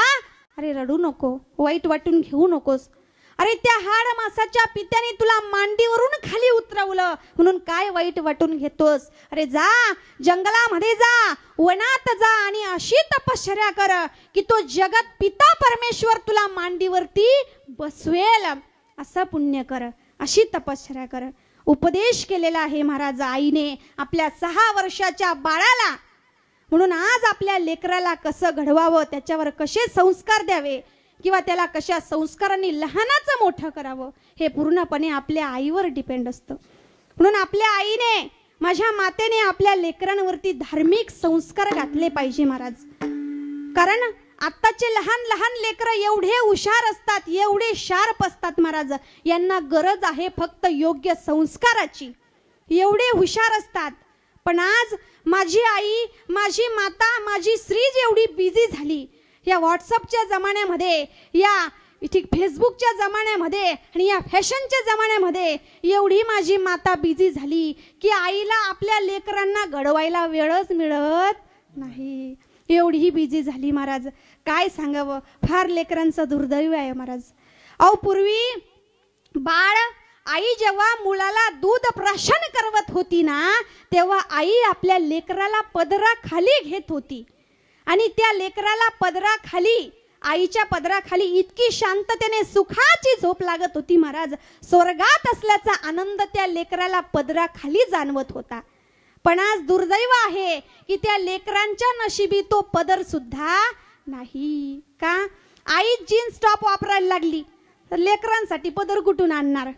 Speaker 1: अरे रडू नको वाईट वाटून घेऊ नकोस. अरे त्या हाड मासाच्या पित्याने तुला मांडीवरून खाली उतरवलं. म्हणून काय वाईट वाटून घेतोस? अरे जा जंगलामध्ये जा वनात जा आणि अशी तपश्चर्या कर की तो जगत पिता परमेश्वर तुला मांडीवरती बसवेल. असं पुण्य कर अशी तपश्चर्या कर. उपदेश केलेला आहे महाराज आईने आपल्या सहा वर्षाच्या बाळाला. म्हणून आज आपल्या लेकराला कसं घडवावं त्याच्यावर कसे संस्कार द्यावे किंवा त्याला कशा संस्कारांनी लहानाचं मोठं करावं हे पूर्णपणे आपल्या आईवर डिपेंड असतं. म्हणून आपल्या आईने माझ्या मातेने आपल्या लेकरांवरती धार्मिक संस्कार घातले पाहिजे महाराज. कारण आत्ताचे लहान लहान लेकरं एवढे हुशार असतात एवढे शार्प असतात महाराज. यांना गरज आहे फक्त योग्य संस्काराची. एवढे हुशार असतात. पण आज माझी आई माझी माता माझी स्त्री एवढी बिझी झाली या व्हॉट्सअपच्या जमान्यामध्ये या ठीक फेसबुकच्या जमान्यामध्ये आणि या फॅशनच्या जमान्यामध्ये एवढी माझी माता बिझी झाली की आईला आपल्या लेकरांना घडवायला वेळच मिळत नाही. एवढी बिझी झाली महाराज. काय सांगावं? फार लेकरांचं दुर्दैव आहे महाराज. अहो पूर्वी बाळ आई जेव्हा मुलाला दूध प्राशन करवत होती ना तेव्हा आई आपल्या लेकराला पदराखाली घेत होती. आणि त्या लेकराला पदराखाली आईच्या पदराखाली इतकी शांततेने सुखाची झोप लागत होती महाराज. स्वर्गात असल्याचा आनंद त्या लेकराला पदराखाली जाणवत होता. पण आज दुर्दैव आहे की त्या लेकरांच्या नशिबी तो पदर सुद्धा नाही का? आई जीन्स टॉप वापरायला लागली. तर लेकरांसाठी पदर कुठून आणणार?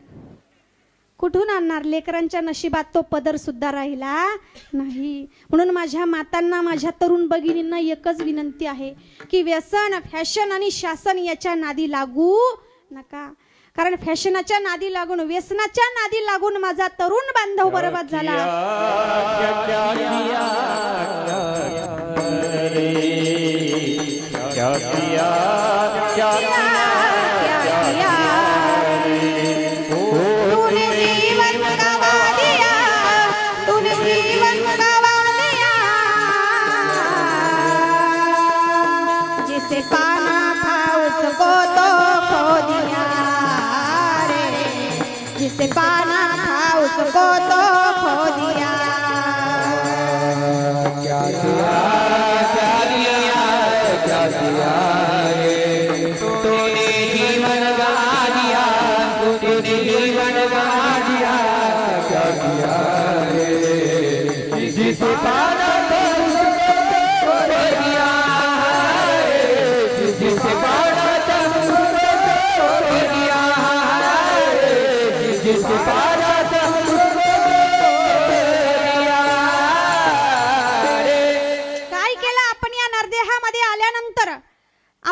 Speaker 1: कुठून आणणार? लेकरांच्या नशिबात तो पदर सुद्धा राहिला नाही. म्हणून माझ्या मातांना माझ्या तरुण भगिनींना एकच विनंती आहे की व्यसन फॅशन आणि शासन याच्या नादी लागू नका. कारण फॅशनाच्या नादी लागून व्यसनाच्या नादी लागून माझा तरुण बांधव बरोबर झाला.
Speaker 2: क्या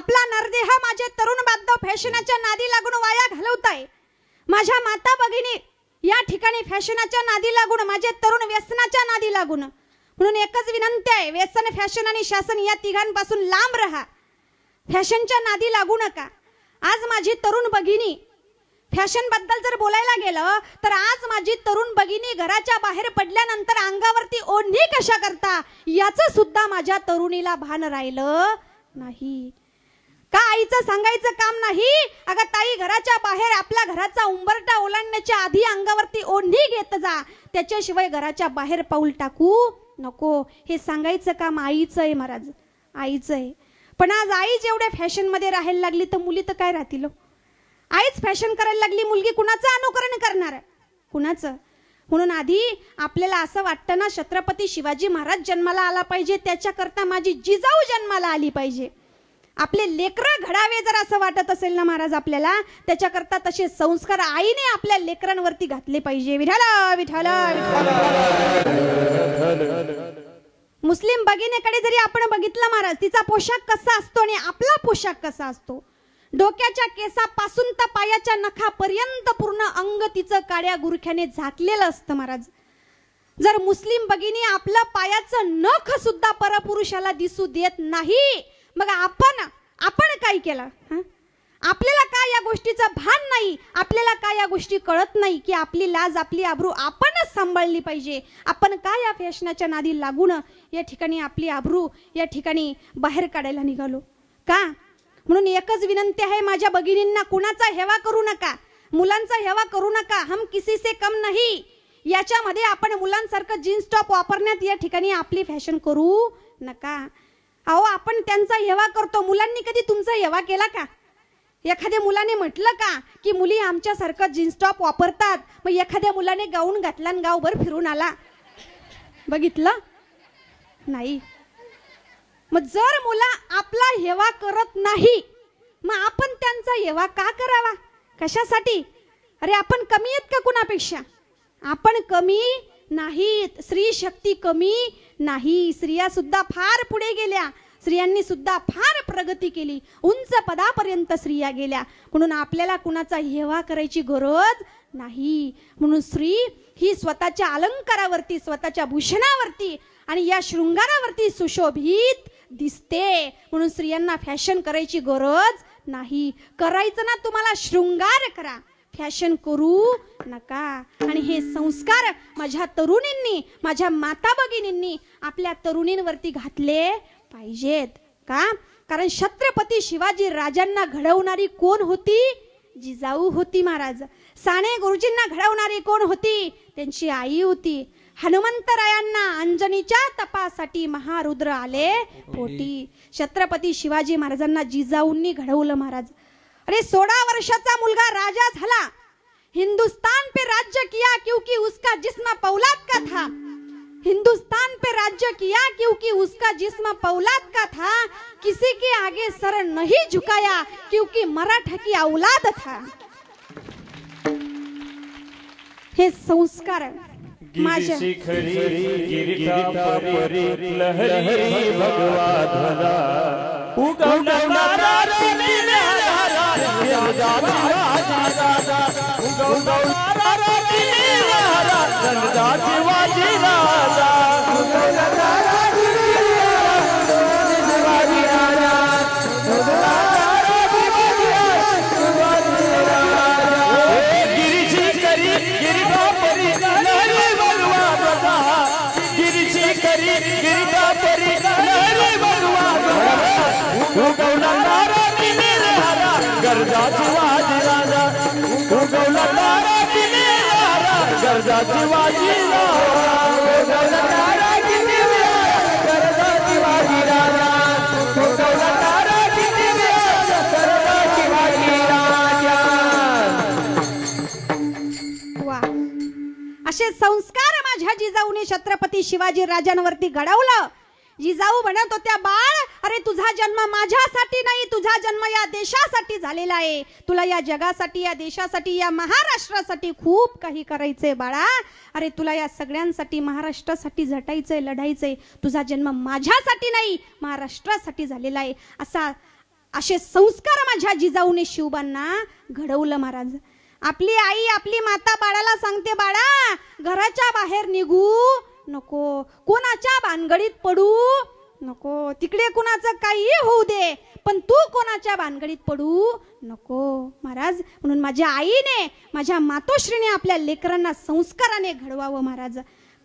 Speaker 1: आपला नरदेह माझे तरुण बांधव फॅशनाच्या नादी लागून वाया घालवताय. माझ्या माता भगिनी या ठिकाणी फॅशनाच्या नादी लागून माझे तरुण व्यसनाच्या नादी लागून. म्हणून एकच विनंती आहे व्यसन फॅशन आणि शासन या तिघांपासून लांब राहा. फॅशनच्या नादी लागू नका. आज माझी तरुण भगिनी फॅशनबद्दल जर बोलायला गेलं तर आज माझी तरुण भगिनी घराच्या बाहेर पडल्यानंतर अंगावरती ओढणी कशा करता याचं सुद्धा माझ्या तरुणीला भान राहिलं नाही. का आईचं सांगायचं काम नाही? अगं ताई घराच्या बाहेर आपल्या घराचा उंबरटा ओलांडण्याच्या आधी अंगावरती ओढणी घेत जा. त्याच्याशिवाय घराच्या बाहेर पाऊल टाकू नको. हे सांगायचं काम आईचं आहे महाराज. आईचं आहे. पण आज आई जेवढ्या फॅशनमध्ये राहायला लागली तर मुली तर काय राहतील हो? आईच फॅशन करायला लागली मुलगी कुणाचं अनुकरण करणार? कुणाचं? म्हणून आधी आपल्याला असं वाटतं ना छत्रपती शिवाजी महाराज जन्माला आला पाहिजे त्याच्याकरता माझी जिजाऊ जन्माला आली पाहिजे. आपले लेकरं घडावे जर असं वाटत असेल ना महाराज आपल्याला त्याच्याकरता तसे संस्कार आईने आपल्या लेकरांवरती घातले पाहिजे. विठाला विठाला मुस्लिम भगिनीकडे जरी आपण बघितलं महाराज तिचा पोशाख कसा असतो आणि आपला पोशाख कसा असतो? डोक्याच्या केसापासून तर पायाच्या नखापर्यंत पूर्ण अंग तिचं काड्या गुरख्याने झाकलेलं असतं महाराज. जर मुस्लिम भगिनी आपलं पायाचं नख सुद्धा परपुरुषाला दिसू देत नाही मग आपण आपण काय केलं? हां? आपल्याला काय या गोष्टीचं भान नाही? आपल्याला काय या गोष्टी कळत नाही की आपली लाज आपली आबरू आपणच सांभाळली पाहिजे? आपण काय या फॅशनाच्या नादी लागून या ठिकाणी आपली आबरू या ठिकाणी बाहेर काढायला निघालो? का? म्हणून एकच विनंती आहे माझ्या भगिनींना कुणाचा हेवा करू नका. मुलांचा हेवा करू नका. हम किसी से कम नाही. याच्यामध्ये आपण मुलांसारखं जीन्स टॉप वापरण्यात या ठिकाणी आपली फॅशन करू नका. अहो आपण त्यांचा हेवा करतो. मुलांनी कधी तुमचा हेवा केला का? एखाद्या मुलाने म्हटलं का की मुली आमच्यासारखं जीन्स टॉप वापरतात? मग एखाद्या मुलाने गाऊन घातला आणि गावभर फिरून आला. बघितलं? नाही. मग जर मुला आपला हेवा करत नाही मग आपण त्यांचा हेवा का करावा? कशासाठी? अरे आपण कमी आहेत का कुणापेक्षा? आपण कमी नाहीत. स्त्री शक्ती कमी नाही स्त्रिया सुद्धा फार पुढे गेल्या. स्त्रियांनी सुद्धा फार प्रगती केली. उंच पदापर्यंत स्त्रिया गेल्या. म्हणून आपल्याला कुणाचा हेवा करायची गरज नाही. म्हणून स्त्री ही स्वतःच्या अलंकारावरती स्वतःच्या भूषणावरती आणि या शृंगारावरती सुशोभित दिसते. म्हणून स्त्रियांना फॅशन करायची गरज नाही. करायचं ना तुम्हाला शृंगार करा. फॅशन करू नका. आणि हे संस्कार माझ्या तरुणींनी माझ्या माता भगिनींनी आपल्या तरुणींवरती घातले पाहिजेत. का? कारण छत्रपती शिवाजी राजांना घडवणारी कोण होती? जिजाऊ होती महाराज. साने गुरुजींना घडवणारी कोण होती? त्यांची आई होती. हनुमंतरायांना अंजनीच्या तपासाठी महारुद्र आले पोटी. छत्रपती शिवाजी महाराजांना जिजाऊंनी घडवलं महाराज. अरे सोळा वर्षाचा मुलगा राजा झाला. हिंदुस्तान पे राज्य किया क्योंकि उसका जिस्म पौलाद का था. हिंदुस्तान पे राज्य किया क्योंकि उसका जिस्म पौलाद का था. किसी के आगे सर नहीं झुकाया क्योंकि मराठा की औलाद था. हे संस्कार माझ्या
Speaker 2: शिखरी गिरिका परी लहरी भगवा ध्वजा. उगवणारा रे नीलहरा, રાજા શિવાજી
Speaker 1: રાજા असे संस्कार माझ्या जिजाऊने छत्रपती शिवाजी राजांवरती घडवलं. जिजाऊ म्हणत होत्या बाळ अरे तुझा जन्म माझ्यासाठी नाही तुझा जन्म या देशासाठी झालेला आहे. तुला या जगासाठी या देशासाठी या महाराष्ट्रासाठी खूप काही करायचंय बाळा. अरे तुला या सगळ्यांसाठी महाराष्ट्रासाठी झटायचंय लढायचंय. तुझा जन्म माझ्यासाठी नाही महाराष्ट्रासाठी झालेला आहे. असा असे संस्कार माझ्या जिजाऊने शिवबांना घडवलं महाराज. आपली आई आपली माता बाळाला सांगते बाळा घराच्या बाहेर निघू नको. कोणाच्या भानगडीत पडू नको. तिकडे कोणाचं काही होऊ दे पण तू कोणाच्या भानगडीत पडू नको. महाराज म्हणून माझ्या आईने माझ्या मातोश्रीने आपल्या लेकरांना संस्काराने घडवावं महाराज.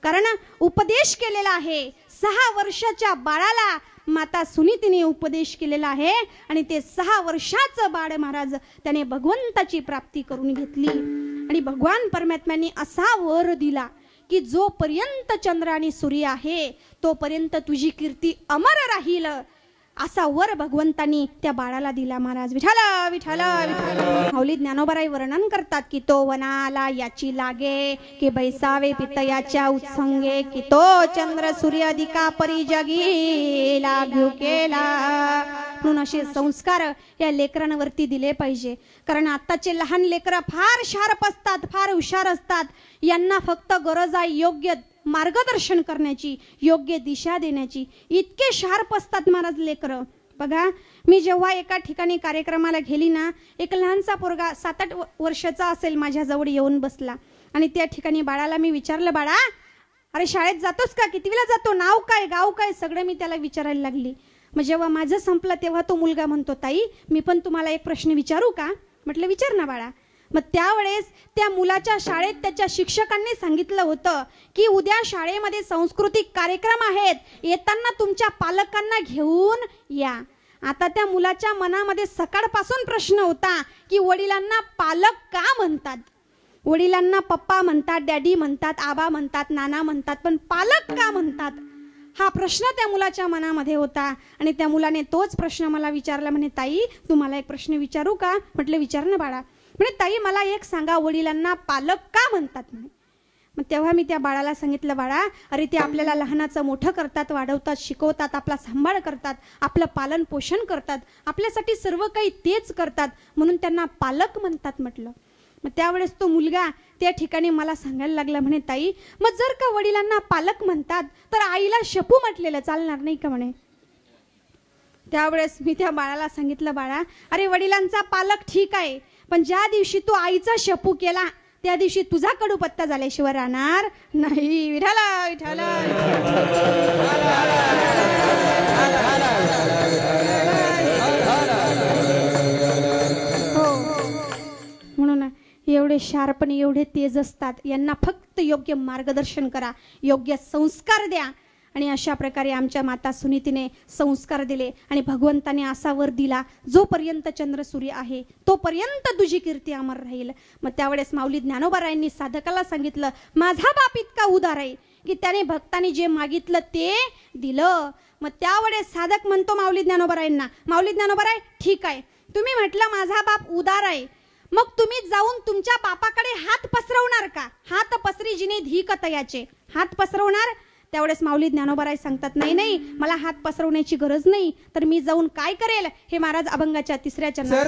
Speaker 1: कारण उपदेश केलेला आहे. सहा वर्षाच्या बाळाला माता सुनीतीने उपदेश केलेला आहे आणि ते सहा वर्षाचं बाळ महाराज त्याने भगवंताची प्राप्ती करून घेतली. आणि भगवान परमात्म्याने असा वर दिला. की जोपर्यंत चंद्र आणि सूर्य आहे तोपर्यंत तुझी कीर्ती अमर राहील असा वर भगवंतांनी त्या बाळाला दिला महाराज. विठाला विठाला विठाल माऊली ज्ञानोबराई वर्णन करतात की तो वनाला याची लागे की बैसावे पितयाच्या उत्संगे की तो चंद्र सूर्य अधिका परी जगी लागू केला. म्हणून असे संस्कार या लेकरांवरती दिले पाहिजे. कारण आत्ताचे लहान लेकरं फार शार्प असतात फार हुशार असतात. यांना फक्त गरज आहे योग्य मार्गदर्शन करण्याची योग्य दिशा देण्याची. इतके शार्प असतात महाराज लेकरं. बघा मी जेव्हा एका ठिकाणी कार्यक्रमाला गेली ना एक लहानसा पोरगा सात आठ वर्षाचा असेल माझ्याजवळ येऊन बसला. आणि त्या ठिकाणी बाळाला मी विचारलं बाळा अरे शाळेत जातोस का? कितवीला जातो? नाव काय? गाव काय? सगळं मी त्याला विचारायला लागली. मग जेव्हा माझं संपलं तेव्हा तो मुलगा म्हणतो ताई मी पण तुम्हाला एक प्रश्न विचारू का? म्हटलं विचार ना बाळा. मग त्यावेळेस त्या मुलाच्या शाळेत त्याच्या शिक्षकांनी सांगितलं होतं की उद्या शाळेमध्ये सांस्कृतिक कार्यक्रम आहेत येताना तुमच्या पालकांना घेऊन या. आता त्या मुलाच्या मनामध्ये सकाळपासून प्रश्न होता की वडिलांना पालक का म्हणतात? वडिलांना पप्पा म्हणतात डॅडी म्हणतात आबा म्हणतात नाना म्हणतात पण पालक का म्हणतात? हा प्रश्न त्या मुलाच्या मनामध्ये होता आणि त्या मुलाने तोच प्रश्न मला विचारला म्हणे ताई तुम्हाला एक प्रश्न विचारू का? म्हटलं विचार ना बाळा. म्हणे ताई मला एक सांगा वडिलांना पालक का म्हणतात? म्हणे. मग तेव्हा मी त्या बाळाला सांगितलं बाळा अरे ते आपल्याला लहानाचं मोठं करतात वाढवतात शिकवतात आपला सांभाळ करतात आपलं पालन पोषण करतात आपल्यासाठी सर्व काही तेच करतात म्हणून त्यांना पालक म्हणतात म्हटलं. मग त्यावेळेस तो मुलगा त्या ठिकाणी मला सांगायला लागला म्हणे ताई मग जर का वडिलांना पालक म्हणतात तर आईला शपू म्हटलेलं चालणार नाही का म्हणे त्यावेळेस मी त्या बाळाला सांगितलं बाळा अरे वडिलांचा पालक ठीक आहे पण ज्या दिवशी तू आईचा शपू केला त्या दिवशी तुझा कडूपत्ता झाल्याशिवाय राहणार नाही विठाला विठाला एवढे शार्प आणि एवढे तेज असतात. यांना फक्त योग्य मार्गदर्शन करा. योग्य संस्कार द्या. आणि अशा प्रकारे आमच्या माता सुनीतीने संस्कार दिले आणि भगवंताने असा वर दिला जोपर्यंत चंद्र सूर्य आहे तोपर्यंत तुझी कीर्ती अमर राहील. मग त्यावेळेस माऊली ज्ञानोबारायांनी साधकाला सांगितलं माझा बाप इतका उदार आहे की त्याने भक्तांनी जे मागितलं ते दिलं. मग त्यावेळेस साधक म्हणतो माऊली ज्ञानोबरायांना माऊली ज्ञानोबराय ठीक आहे. तुम्ही म्हटलं माझा बाप उदार आहे. मग तुम्ही जाऊन तुमच्या बापाकडे हात पसरवणार का? हात पसरी जिने धीक तयाचे हात पसरवणार? त्यावेळेस माऊली ज्ञानोबराय सांगतात नाही नाही मला हात पसरवण्याची गरज नाही. तर मी जाऊन काय करेल? हे महाराज अभंगाच्या तिसऱ्या चरणात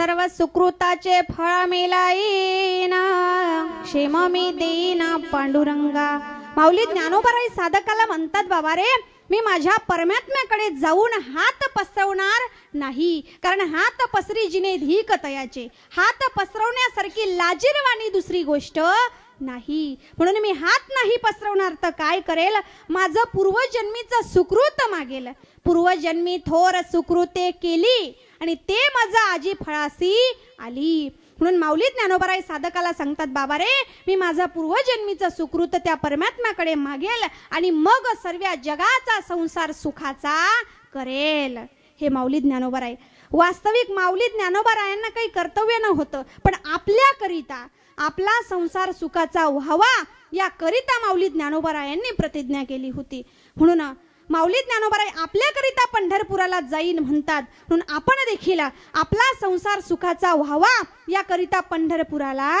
Speaker 3: सर्व सुकृताचे फळ
Speaker 1: मिलाईना. क्षेम मी देईना पांडुरंगा. माऊली ज्ञानोबराई साधकाला म्हणतात बाबा रे मी माझ्या परमात्म्याकडे जाऊन हात पसरवणार नाही. कारण हात पसरी जिने धीक तयाचे. हात पसरवण्यासारखी लाजीरवाणी दुसरी गोष्ट नाही. म्हणून मी हात नाही पसरवणार तर काय करेल? माझं पूर्वजन्मीचं सुकृत मागेल. पूर्वजन्मी थोर सुकृते केली. आणि ते माझं आजी फळासी आली. म्हणून माऊली ज्ञानोबराई साधकाला सांगतात बाबा रे मी माझा पूर्वजन्मीचं सुकृत त्या परमात्म्याकडे मागेल आणि मग सर्व जगाचा संसार सुखाचा करेल. हे माऊली ज्ञानोबराय. वास्तविक माऊली ज्ञानोबरायांना काही कर्तव्य नव्हतं पण आपल्याकरिता आपला संसार सुखाचा व्हावा याकरिता माऊली ज्ञानोबरायांनी प्रतिज्ञा केली होती. म्हणून माऊली ज्ञानोबाराय आपल्याकरिता पंढरपुराला जाईन म्हणतात. म्हणून आपण देखील आपला संसार सुखाचा व्हावा याकरिता पंढरपुराला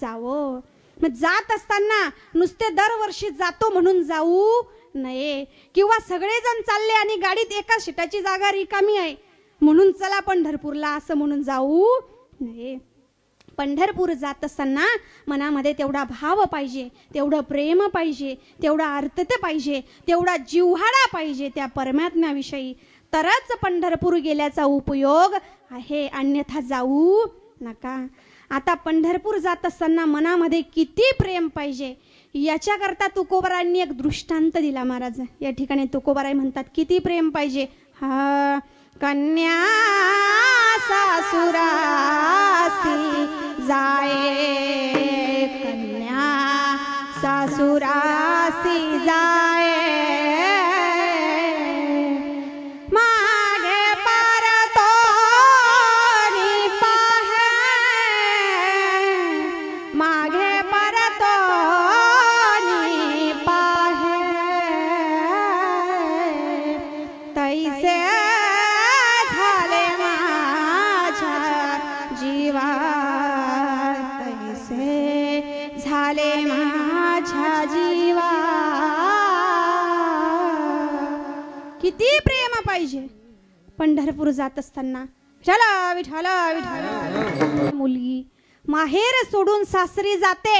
Speaker 1: जावं. मग जात असताना नुसते दरवर्षी जातो म्हणून जाऊ नये. किंवा सगळेजण चालले आणि गाडीत एका शिटाची जागा रिकामी आहे म्हणून चला पंढरपूरला असं म्हणून जाऊ नये. पंढरपूर जात असताना मनामध्ये तेवढा भाव पाहिजे तेवढं प्रेम पाहिजे तेवढा अर्थते पाहिजे तेवढा जिव्हाळा पाहिजे त्या परमात्म्याविषयी. तरच पंढरपूर गेल्याचा उपयोग आहे अन्यथा जाऊ नका. आता पंढरपूर जात असताना मनामध्ये किती प्रेम पाहिजे याच्याकरता तुकोबारांनी एक दृष्टांत दिला महाराज. या ठिकाणी तुकोबाराय म्हणतात किती प्रेम पाहिजे? हा कन्या सासुरासी जाए कन्या सासुरासी जाए। किती प्रेम पाहिजे? पंढरपूर जात असताना. विठाला विठाला विठाला मुलगी माहेर सोडून सासरी जाते.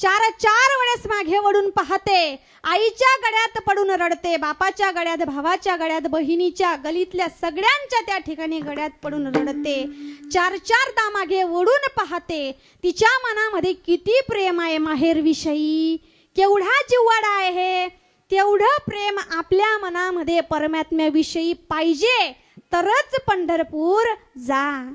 Speaker 1: चार चार वेळेस मागे वडून पाहते. आईच्या गड्यात पडून रडते बापाच्या गड्यात भावाच्या गड्यात बहिणीच्या गलीतल्या सगळ्यांच्या त्या ठिकाणी गड्यात पडून रडते. चार चारदा मागे वडून पाहते. तिच्या मनामध्ये किती प्रेम आहे माहेर विषयी केवढा जिव्हाडा आहे. तेवढं प्रेम आपल्या मनामध्ये परमात्म्याविषयी पाहिजे तरच पंढरपूर जा.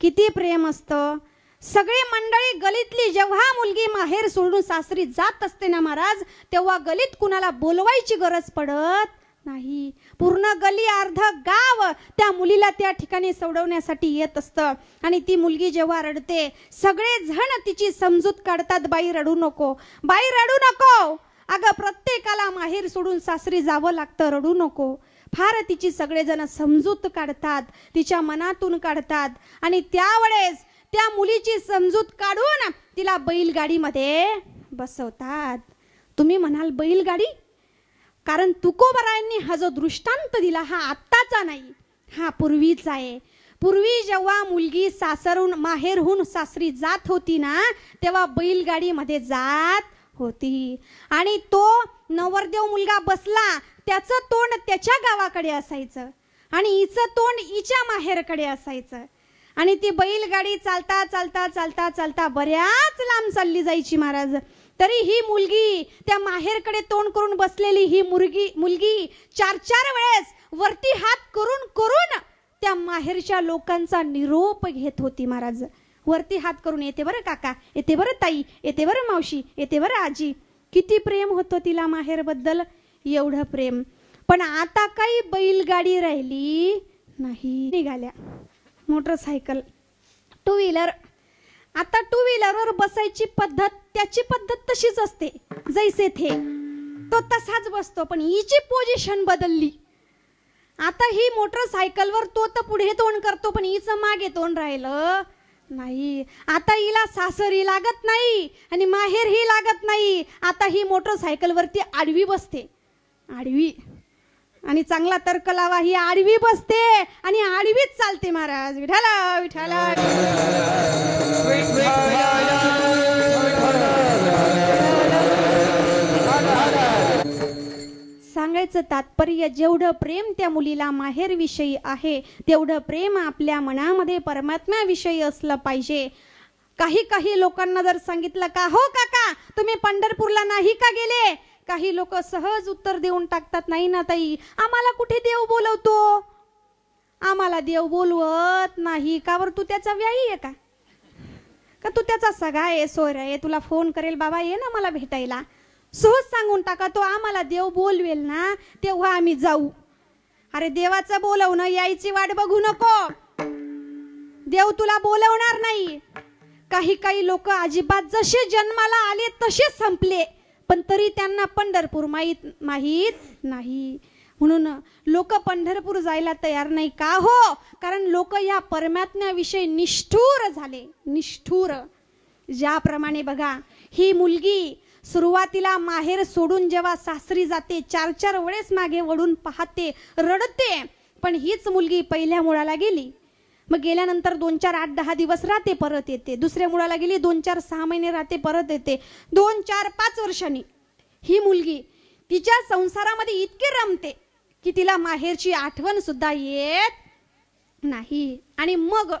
Speaker 1: किती प्रेम असतं. सगळी मंडळी गलीतली जेव्हा मुलगी माहेर सोडून सासरी जात असते ना महाराज तेव्हा गलीत कुणाला बोलवायची गरज पडत नाही. पूर्ण गली अर्ध गाव त्या मुलीला त्या ठिकाणी सोडवण्यासाठी येत असतं. आणि ती मुलगी जेव्हा रडते सगळे जण तिची समजूत काढतात बाई रडू नको. बाई रडू नको. अगं प्रत्येकाला माहेर सोडून सासरी जावं लागतं रडू नको. फार तिची सगळेजण समजूत काढतात तिच्या मनातून काढतात आणि त्यावेळेस त्या मुलीची समजूत काढून तिला बैलगाडीमध्ये बसवतात. तुम्ही म्हणाल बैलगाडी? कारण तुकोबरायांनी हा जो दृष्टांत दिला हा आत्ताचा नाही हा पूर्वीचा आहे. पूर्वी जेव्हा मुलगी सासरून माहेरहून सासरी जात होती ना तेव्हा बैलगाडीमध्ये जात होती. आणि तो नवरदेव मुलगा बसला त्याचं तोंड त्याच्या गावाकडे असायचं. आणि हिचं तोंड हिच्या माहेरकडे असायचं. आणि ती बैलगाडी चालता चालता चालता चालता बऱ्याच लांब चालली जायची महाराज. तरी ही मुलगी त्या माहेरकडे तोंड करून बसलेली ही मुलगी मुलगी चार चार वेळेस वरती हात करून करून त्या माहेरच्या लोकांचा निरोप घेत होती महाराज. वरती हात करून येते बरं काका येते बरं ताई येते बरं मावशी येते बरं आजी. किती प्रेम होतं तिला माहेरबद्दल? एवढं प्रेम. पण आता काही बैलगाडी राहिली नाही. निघाल्या. मोटरसायकल. टू व्हीलर आता टू व्हीलरवर बसायची पद्धत त्याची पद्धत तशीच असते. जैसे थे. तो तसाच बसतो पण हिची पोझिशन बदलली. आता ही मोटरसायकलवर तो तर पुढे तोंड करतो पण हिचं मागे तोंड राहिलं. नाही. आता हिला सासरी लागत नाही आणि माहेर ही लागत नाही. आता ही मोटरसायकलवरती आडवी बसते. आडवी. आणि चांगला तर्क लावा ही आडवी बसते आणि आडवीच चालते महाराज. विठाला विठाला सांगायचं तात्पर्य जेवढं प्रेम त्या मुलीला माहेरविषयी आहे तेवढं प्रेम आपल्या मनामध्ये परमात्म्याविषयी असलं पाहिजे. काही काही लोकांना जर सांगितलं का हो काका तुम्ही पंढरपूरला नाही का गेले? काही लोक सहज उत्तर देऊन टाकतात नाही ना ताई आम्हाला कुठे देव बोलवतो? आम्हाला देव बोलवत नाही. का बरं तू त्याचा व्यायी आहे का? का तू त्याचा सगळा आहे सोयर आहे? तुला फोन करेल बाबा ये ना मला भेटायला. सहज सांगून टाका तो आम्हाला देव बोलवेल ना तेव्हा आम्ही जाऊ. अरे देवाचं बोलवणं यायची वाट बघू नको. देव तुला बोलवणार नाही. काही काही लोक अजिबात जसे जन्माला आले तसे संपले पण तरी त्यांना पंढरपूर माहीत माहीत नाही. म्हणून लोक पंढरपूर जायला तयार नाही का हो? कारण लोक या परमात्म्याविषयी निष्ठूर झाले निष्ठूर. ज्याप्रमाणे बघा ही मुलगी सुरुवातीला माहेर सोडून जेव्हा सासरी जाते चार चार वेळेस मागे वडून पाहते रडते. पण हीच मुलगी पहिल्या मुळाला गेली. मग गेल्यानंतर दोन चार आठ दहा दिवस राहते परत येते. दुसऱ्या मुळाला गेली दोन चार सहा महिने राहते परत येते. दोन चार पाच वर्षांनी ही मुलगी तिच्या संसारामध्ये इतकी रमते की तिला माहेरची आठवण सुद्धा येत नाही. आणि मग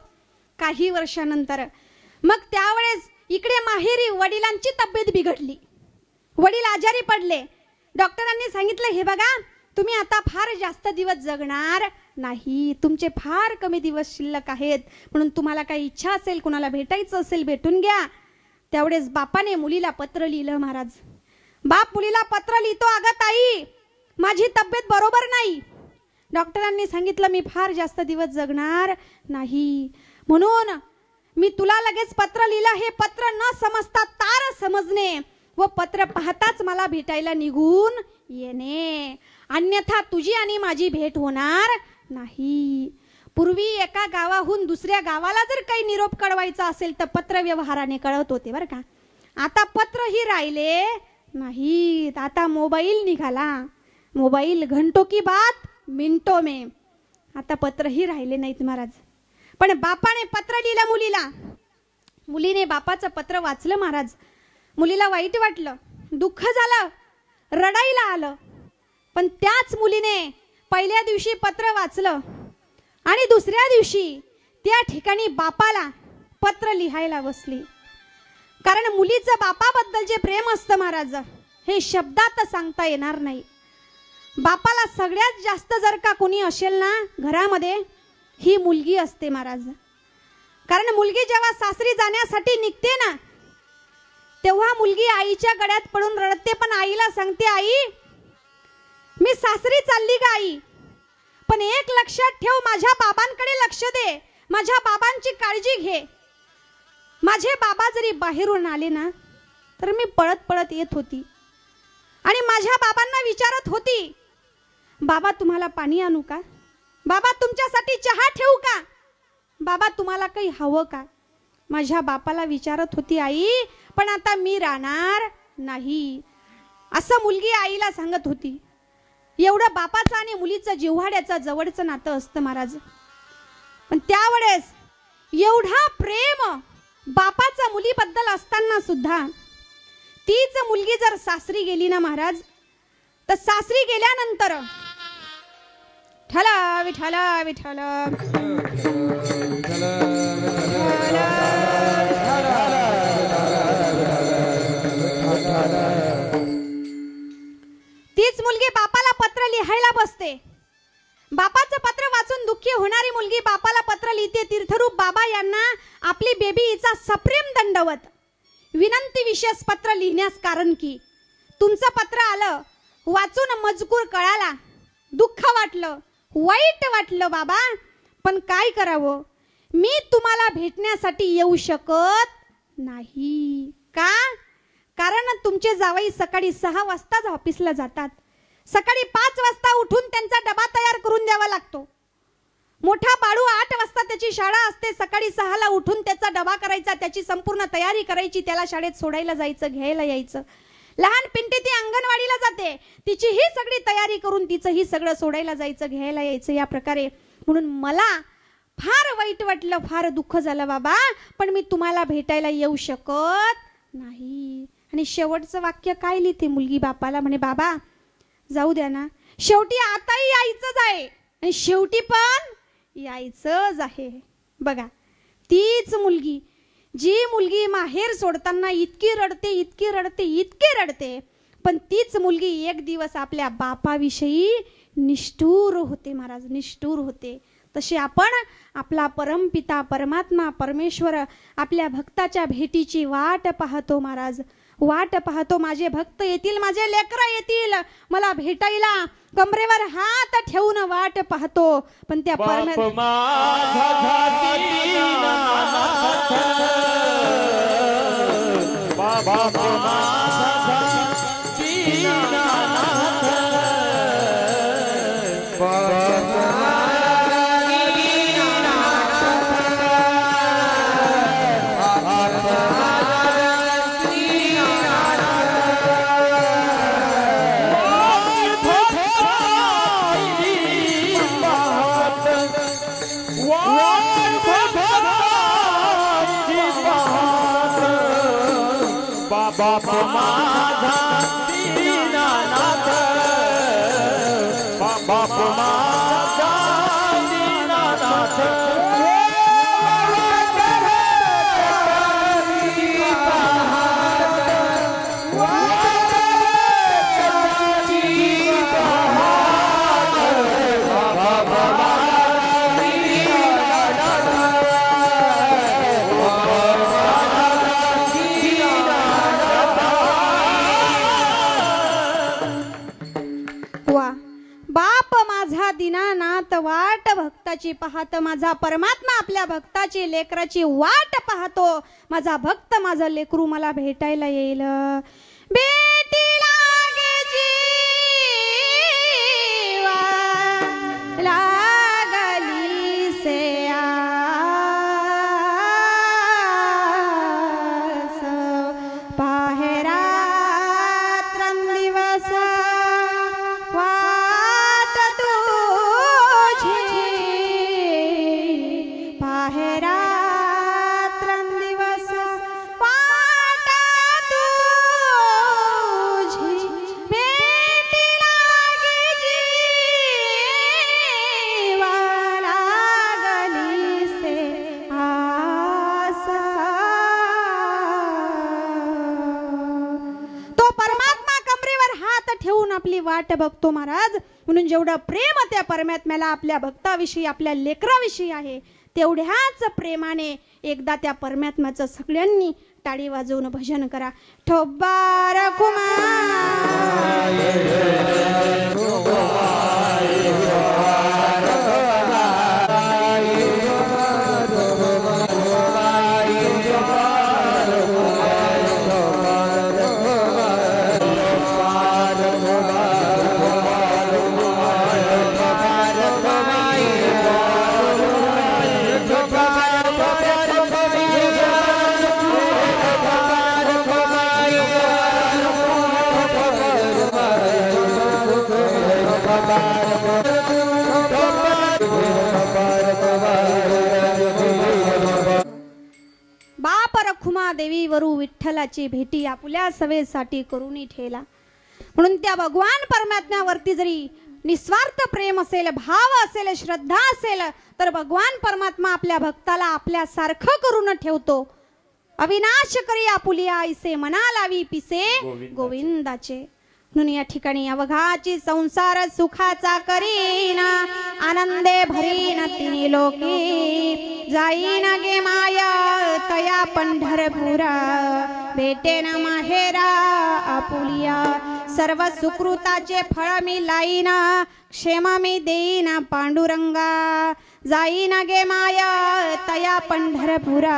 Speaker 1: काही वर्षानंतर मग त्यावेळेस इकडे माहेरी वडिलांची तब्येत बिघडली. वडील आजारी पडले. डॉक्टरांनी सांगितलं हे बघा तुम्ही आता फार जास्त दिवस जगणार नाही. तुमचे फार कमी दिवस शिल्लक आहेत. म्हणून तुम्हाला काही इच्छा असेल कुणाला भेटायचं असेल भेटून घ्या. त्यावेळेस बापाने मुलीला पत्र लिहिलं महाराज. बाप मुलीला पत्र लिहितो अगं ताई माझी तब्येत बरोबर नाही. डॉक्टरांनी सांगितलं मी फार जास्त दिवस जगणार नाही. म्हणून मी तुला लगेच पत्र लिहिलं हे पत्र न समजता तार समजणे. व पत्र पाहताच मला भेटायला निघून येणे. अन्यथा तुझी आणि माझी भेट होणार नाही. पूर्वी एका गावाहून दुसऱ्या गावाला जर काही निरोप कळवायचा असेल तर पत्र व्यवहाराने कळवत होते बरं का. आता पत्रही राहिले नाहीत. आता मोबाईल निघाला. मोबाईल घंटो की बात मिनटो मे. आता पत्रही राहिले नाहीत महाराज. पण बापाने पत्र लिहिलं मुलीला. मुलीने बापाचं पत्र वाचलं महाराज. मुलीला वाईट वाटलं दुःख झालं रडायला आलं. पण त्याच मुलीने पहिल्या दिवशी पत्र वाचलं आणि दुसऱ्या दिवशी त्या ठिकाणी बापाला पत्र लिहायला बसली. कारण मुलीचं बापाबद्दल जे प्रेम असतं महाराज हे शब्दात सांगता येणार नाही. बापाला सगळ्यात जास्त जर का कोणी असेल ना घरामध्ये ही मुलगी असते महाराज. कारण मुलगी जेव्हा सासरी जाण्यासाठी निघते ना तेव्हा मुलगी आईच्या गळ्यात पडून रडते पण आईला सांगते आई मी सासरी चालली का आई. पण एक लक्षात ठेव माझ्या बाबांकडे लक्ष दे. माझ्या बाबांची काळजी घे. माझे बाबा जरी बाहेरून आले ना तर मी पळत पळत येत होती. आणि माझ्या बाबांना विचारत होती बाबा तुम्हाला पाणी आणू का? बाबा तुमच्यासाठी चहा ठेवू का? बाबा तुम्हाला काही हवं का? माझ्या बापाला विचारत होती आई पण आता मी राहणार नाही. असं मुलगी आईला सांगत होती. एवढं बापाचं आणि मुलीचं जिव्हाड्याचं जवळचं नातं असतं महाराज. पण त्यावेळेस एवढा प्रेम बापाचा मुलीबद्दल असताना सुद्धा तीच मुलगी जर सासरी गेली ना महाराज तर सासरी गेल्यानंतर ठला विठाला विठाला तीच मुलगी बापाला पत्र लिहायला बसते. बापाचं पत्र वाचून दुःखी होणारी मुलगी बापाला पत्र लिहिते. तीर्थरूप बाबा यांना आपली बेबी हिचा सप्रेम दंडवत. विनंती विशेष पत्र लिहिण्यास कारण की तुमचं पत्र आलं वाचून मजकूर कळाला दुःख वाटलं वाईट वाटलं बाबा पण काय करावं? मी तुम्हाला भेटण्यासाठी येऊ शकत नाही. का? कारण तुमचे जावई सकाळी सहा वाजताच ऑफिसला जातात. सकाळी पाच वाजता उठून त्यांचा डबा तयार करून द्यावा लागतो. मोठा बाळू आठ वाजता त्याची शाळा असते. सकाळी सहाला उठून त्याचा डबा करायचा त्याची संपूर्ण तयारी करायची त्याला शाळेत सोडायला जायचं घ्यायला यायचं. लहान पिंटी ती अंगणवाडीला जाते. तिची ही सगळी तयारी करून तिचं ही सगळं सोडायला जायचं घ्यायला यायचं या प्रकारे. म्हणून मला फार वाईट वाटलं फार दुःख झालं बाबा. पण मी तुम्हाला भेटायला येऊ शकत नाही. आणि शेवटचं वाक्य काय लिहिते मुलगी बापाला? म्हणे बाबा जाऊ द्या ना. शेवटी आताही यायचंच आहे. आणि शेवटी पण यायचंच आहे. बघा तीच मुलगी जी मुलगी माहेर सोडताना इतकी रडते इतकी रडते इतकी रडते पण तीच मुलगी एक दिवस आपल्या बापाविषयी निष्ठूर होते महाराज निष्ठूर होते. तसे आपण आपला परमपिता परमात्मा परमेश्वर आपल्या भक्ताच्या भेटीची वाट पाहतो महाराज. वाट पाहतो माझे भक्त येतील माझे लेकर येतील. मला भेटायला कमरेवर हात ठेवून वाट पाहतो. पण त्या
Speaker 2: बाप
Speaker 1: भक्ताची पाहत माझा परमात्मा आपल्या भक्ताची लेकराची वाट पाहतो. माझा भक्त माझा लेकरू मला भेटायला येईल. भेटी नाट्य बघतो महाराज. म्हणून जेवढं प्रेम त्या परमात्म्याला आपल्या भक्ताविषयी आपल्या लेकराविषयी आहे तेवढ्याच प्रेमाने एकदा त्या परमात्म्याचं सगळ्यांनी टाळी वाजवून भजन करा. ठोबार कुमार! विठ्ठलाची भेटी आपुल्या सवेसाठी करूनी ठेला. म्हणून त्या भगवान परमात्म्यावरती जरी निस्वार्थ प्रेम असेल भाव असेल श्रद्धा असेल तर भगवान परमात्मा आपल्या भक्ताला आपल्या सारखं करून ठेवतो. अविनाश करी आपुलिया ऐसे मना लावी पिसे
Speaker 2: गोविंदाचे.
Speaker 1: गोविंदाचे म्हणून या ठिकाणी अवघाची संसार सुखाचा करीन आनंदे भरीन तिन्ही लोकी. जाईना गे माया तया पंढरपुरा. भेटेन माहेरा आपुलिया. सर्व सुकृताचे फळ मी लाईन क्षेम मी देईन पांडुरंगा. जाईन गे माया तया पंढरपुरा.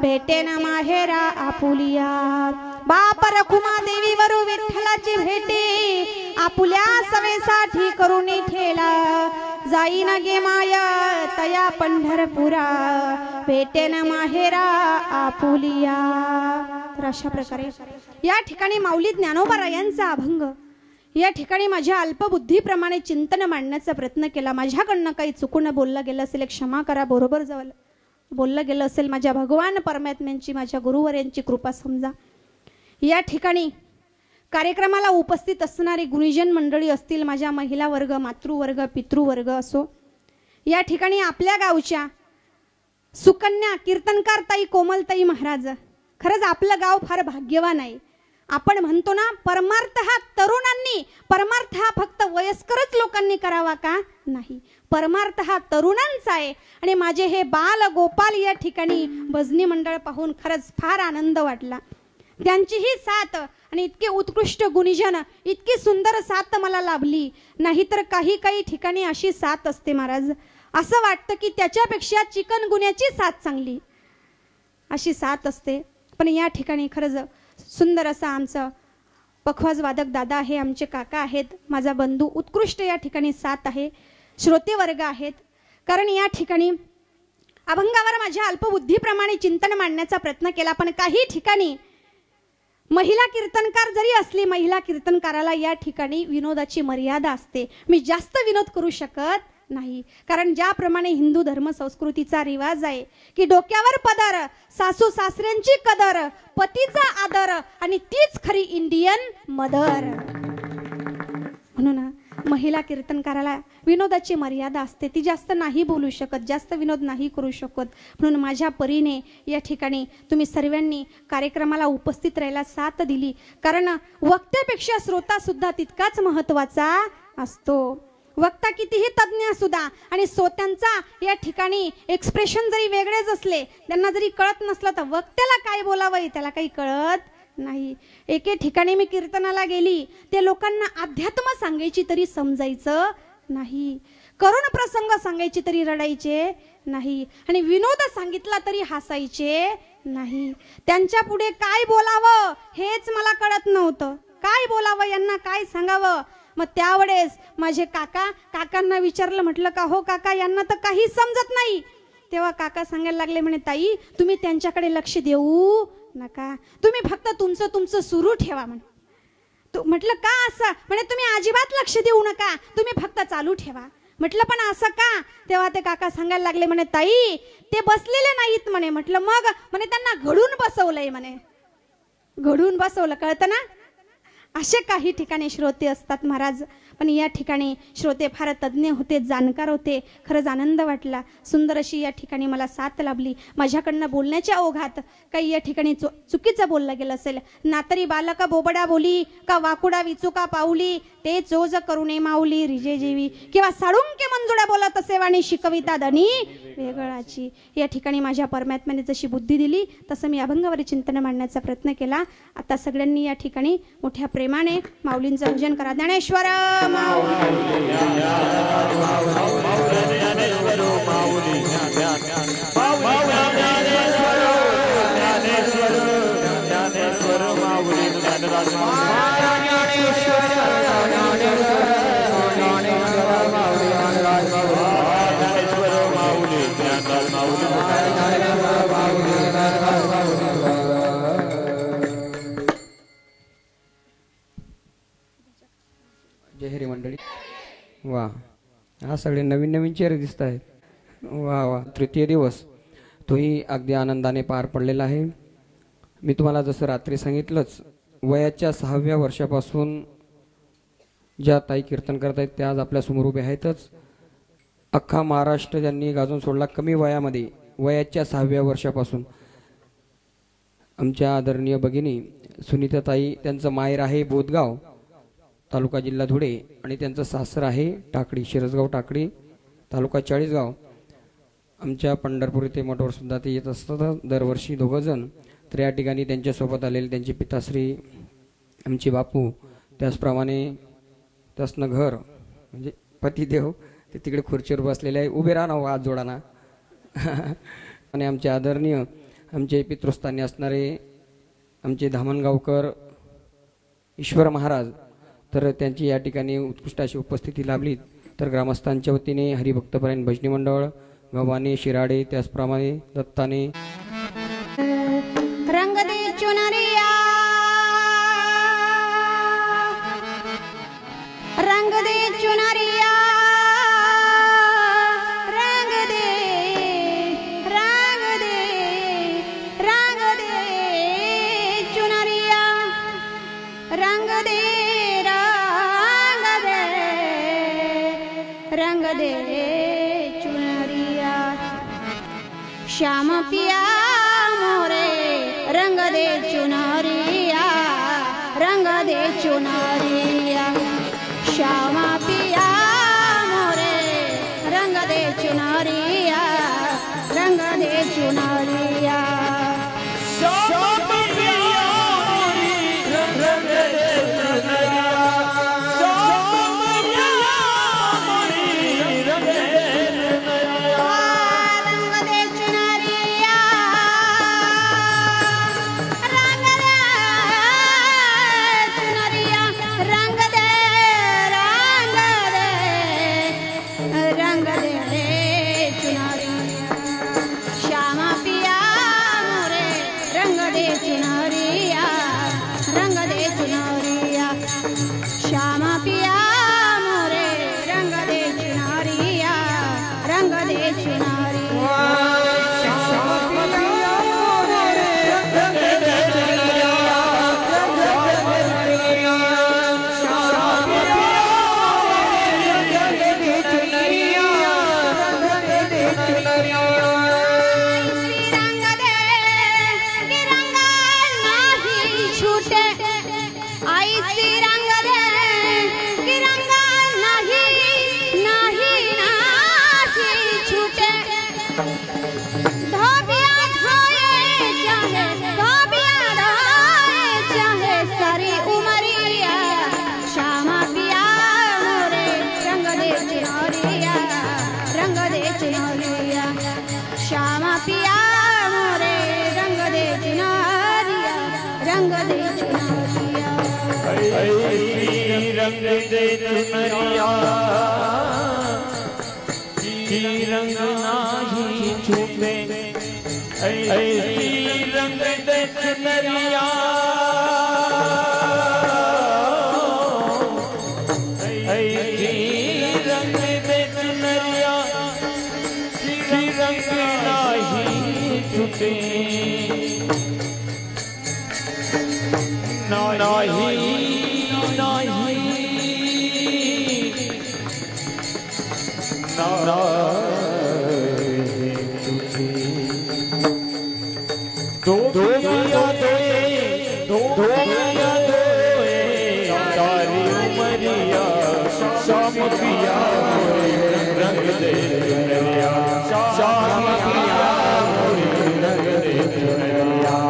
Speaker 1: भेटे ना माहेरा आपुलिया. बाप रखुमा देवी वरू विठ्ठलाची भेटी. आपुल्या सवेसाठी करून ठेला. जाईन गे माया तया पंढरपुरा. भेटे ना माहेरा आपुलिया. तर अशा प्रकारे या ठिकाणी माऊली ज्ञानोबा यांचा अभंग या ठिकाणी माझ्या अल्पबुद्धीप्रमाणे चिंतन मांडण्याचा प्रयत्न केला. माझ्याकडनं काही चुकून बोललं गेलं असेल क्षमा करा बरोबर जवळ बोललं गेलं असेल माझ्या भगवान परमात्म्यांची माझ्या गुरुवर्यांची कृपा समजा. या ठिकाणी कार्यक्रमाला उपस्थित असणारी गुरुजन मंडळी असतील माझ्या महिला वर्ग मातृवर्ग पितृवर्ग असो. या ठिकाणी आपल्या गावच्या सुकन्या कीर्तनकार ताई कोमलताई महाराज. खरंच आपलं गाव फार भाग्यवान आहे. आपण म्हणतो ना परमार्थ हा तरुणांनी परमार्थ हा फक्त वयस्करच लोकांनी करावा का? नाही. परमार्थ हा तरुणांचा आहे. आणि माझे हे बाल गोपाल या ठिकाणी भजनी मंडळ पाहून खरंच फार आनंद वाटला. त्यांची ही साथ आणि इतके उत्कृष्ट गुणीजन इतकी सुंदर साथ मला लाभली. नाहीतर काही काही ठिकाणी अशी साथ असते महाराज. असं वाटतं की त्याच्यापेक्षा चिकन गुन्ह्याची साथ चांगली. अशी साथ असते. पण या ठिकाणी खरंच सुंदर असं आमचं पखवाज वादक दादा आहे आमचे काका आहेत. माझा बंधू उत्कृष्ट या ठिकाणी साथ आहे. श्रोते वर्ग आहेत. कारण या ठिकाणी अभंगावर माझ्या अल्पबुद्धीप्रमाणे चिंतन मांडण्याचा प्रयत्न केला. पण काही ठिकाणी महिला कीर्तनकार जरी असली महिला कीर्तनकाराला या ठिकाणी विनोदाची मर्यादा असते. मी जास्त विनोद करू शकत नाही. कारण ज्याप्रमाणे हिंदू धर्म संस्कृतीचा रिवाज आहे की डोक्यावर पदर सासू सासऱ्यांची कदर पतीचा आदर आणि तीच खरी इंडियन मदर म्हणून महिला कीर्तनकाराला विनोदाची मर्यादा असते. ती जास्त नाही बोलू शकत जास्त विनोद नाही करू शकत. म्हणून माझ्या परीने या ठिकाणी तुम्ही सर्वांनी कार्यक्रमाला उपस्थित राहायला साथ दिली. कारण वक्त्यापेक्षा श्रोतासुद्धा तितकाच महत्त्वाचा असतो. वक्ता कितीही तज्ज्ञ असू द्या आणि श्रोत्यांचा या ठिकाणी एक्सप्रेशन जरी वेगळेच असले त्यांना जरी कळत नसलं तर वक्त्याला काय बोलावं त्याला काही कळत नाही. एके ठिकाणी मी कीर्तनाला गेली ते लोकांना अध्यात्म सांगायची तरी समजायचं नाही. करुण प्रसंग सांगायची तरी रडायचे नाही आणि विनोद सांगितला तरी हसायचे नाही. त्यांच्या पुढे काय बोलावं हेच मला कळत नव्हतं. काय बोलावं यांना काय सांगावं? मग त्यावेळेस माझे काका काकांना विचारलं म्हटलं का हो काका यांना तर काही समजत नाही. तेव्हा काका सांगायला लागले म्हणे ताई तुम्ही त्यांच्याकडे लक्ष देऊ नका. तुम्ही फक्त तुमचं तुमचं सुरू ठेवा म्हणे. तू म्हटलं का असं? म्हणे तुम्ही अजिबात लक्ष देऊ नका. तुम्ही फक्त चालू ठेवा. म्हटलं पण असं का? तेव्हा ते काका सांगायला लागले म्हणे ताई ते बसलेले नाहीत म्हणे. म्हटलं मग? म्हणे त्यांना घडून बसवलंय म्हणे. घडून बसवलं कळतं ना? असे काही ठिकाणी श्रोते असतात महाराज. पण या ठिकाणी श्रोते फार तज्ज्ञ होते जाणकार होते. खरंच आनंद वाटला. सुंदर अशी या ठिकाणी मला साथ लाभली. माझ्याकडनं बोलण्याच्या ओघात काही या ठिकाणी चु चुकीचं बोललं गेलं असेल. नातरी बालका बोबडा बोली का वाकुडा विचुका पाऊली ते चोज करुणे माऊली रिजे जेवी किंवा साळुंके मंजुळ्या बोलत असे वाणी शिकविता धनी. वेगळाची. या ठिकाणी माझ्या परमात्म्याने जशी बुद्धी दिली तसं मी अभंगावर चिंतन मांडण्याचा प्रयत्न केला. आता सगळ्यांनी या ठिकाणी मोठ्या प्रेमाने माऊलींचं पूजन करा. ज्ञानेश्वर
Speaker 2: ज्ञानेश्वर माऊली.
Speaker 3: जय हरी मंडळी. वा हा सगळे नवीन नवीन चेहरे दिसत आहेत. वा वा तृतीय दिवस. तोही अगदी आनंदाने पार पडलेला आहे. मी तुम्हाला जसं रात्री सांगितलंच वयाच्या सहाव्या वर्षापासून ज्या ताई कीर्तन करत आहेत त्या आज आपल्यासमोर उभे आहेतच. अख्खा महाराष्ट्र ज्यांनी गाजून सोडला कमी वयामध्ये वयाच्या सहाव्या वर्षापासून. आमच्या आदरणीय भगिनी सुनीताताई त्यांचं माहेर आहे बोधगाव. तालुका जिल्हा धुळे आणि त्यांचं सासर आहे टाकडी शिरसगाव टाकडी तालुका चाळीसगाव. आमच्या पंढरपूर इथे मठवरसुद्धा ते येत असतात. दरवर्षी दोघंजण तर या ठिकाणी त्यांच्यासोबत आलेले त्यांचे पिताश्री आमचे बापू त्याचप्रमाणे त्यासनं घर म्हणजे पतिदेव ते तिकडे खुर्चीवर बसलेले आहे. उभे राहा ना हो, हात जोडाना आणि आमचे आदरणीय आमचे पितृस्थानी असणारे आमचे धामणगावकर ईश्वर महाराज तर त्यांची या ठिकाणी उत्कृष्ट अशी उपस्थिती लाभली. तर ग्रामस्थांच्या वतीने हरिभक्तपरायण भजनी मंडळ गव्हाणे शिराडे त्याचप्रमाणे दत्ताने
Speaker 1: रंग दे चुनरिया. नारिया रंग देरिया रंग Shanti Shanti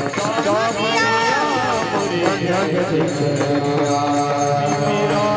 Speaker 1: पिया पिया मेरा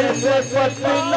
Speaker 1: जल जल से पतला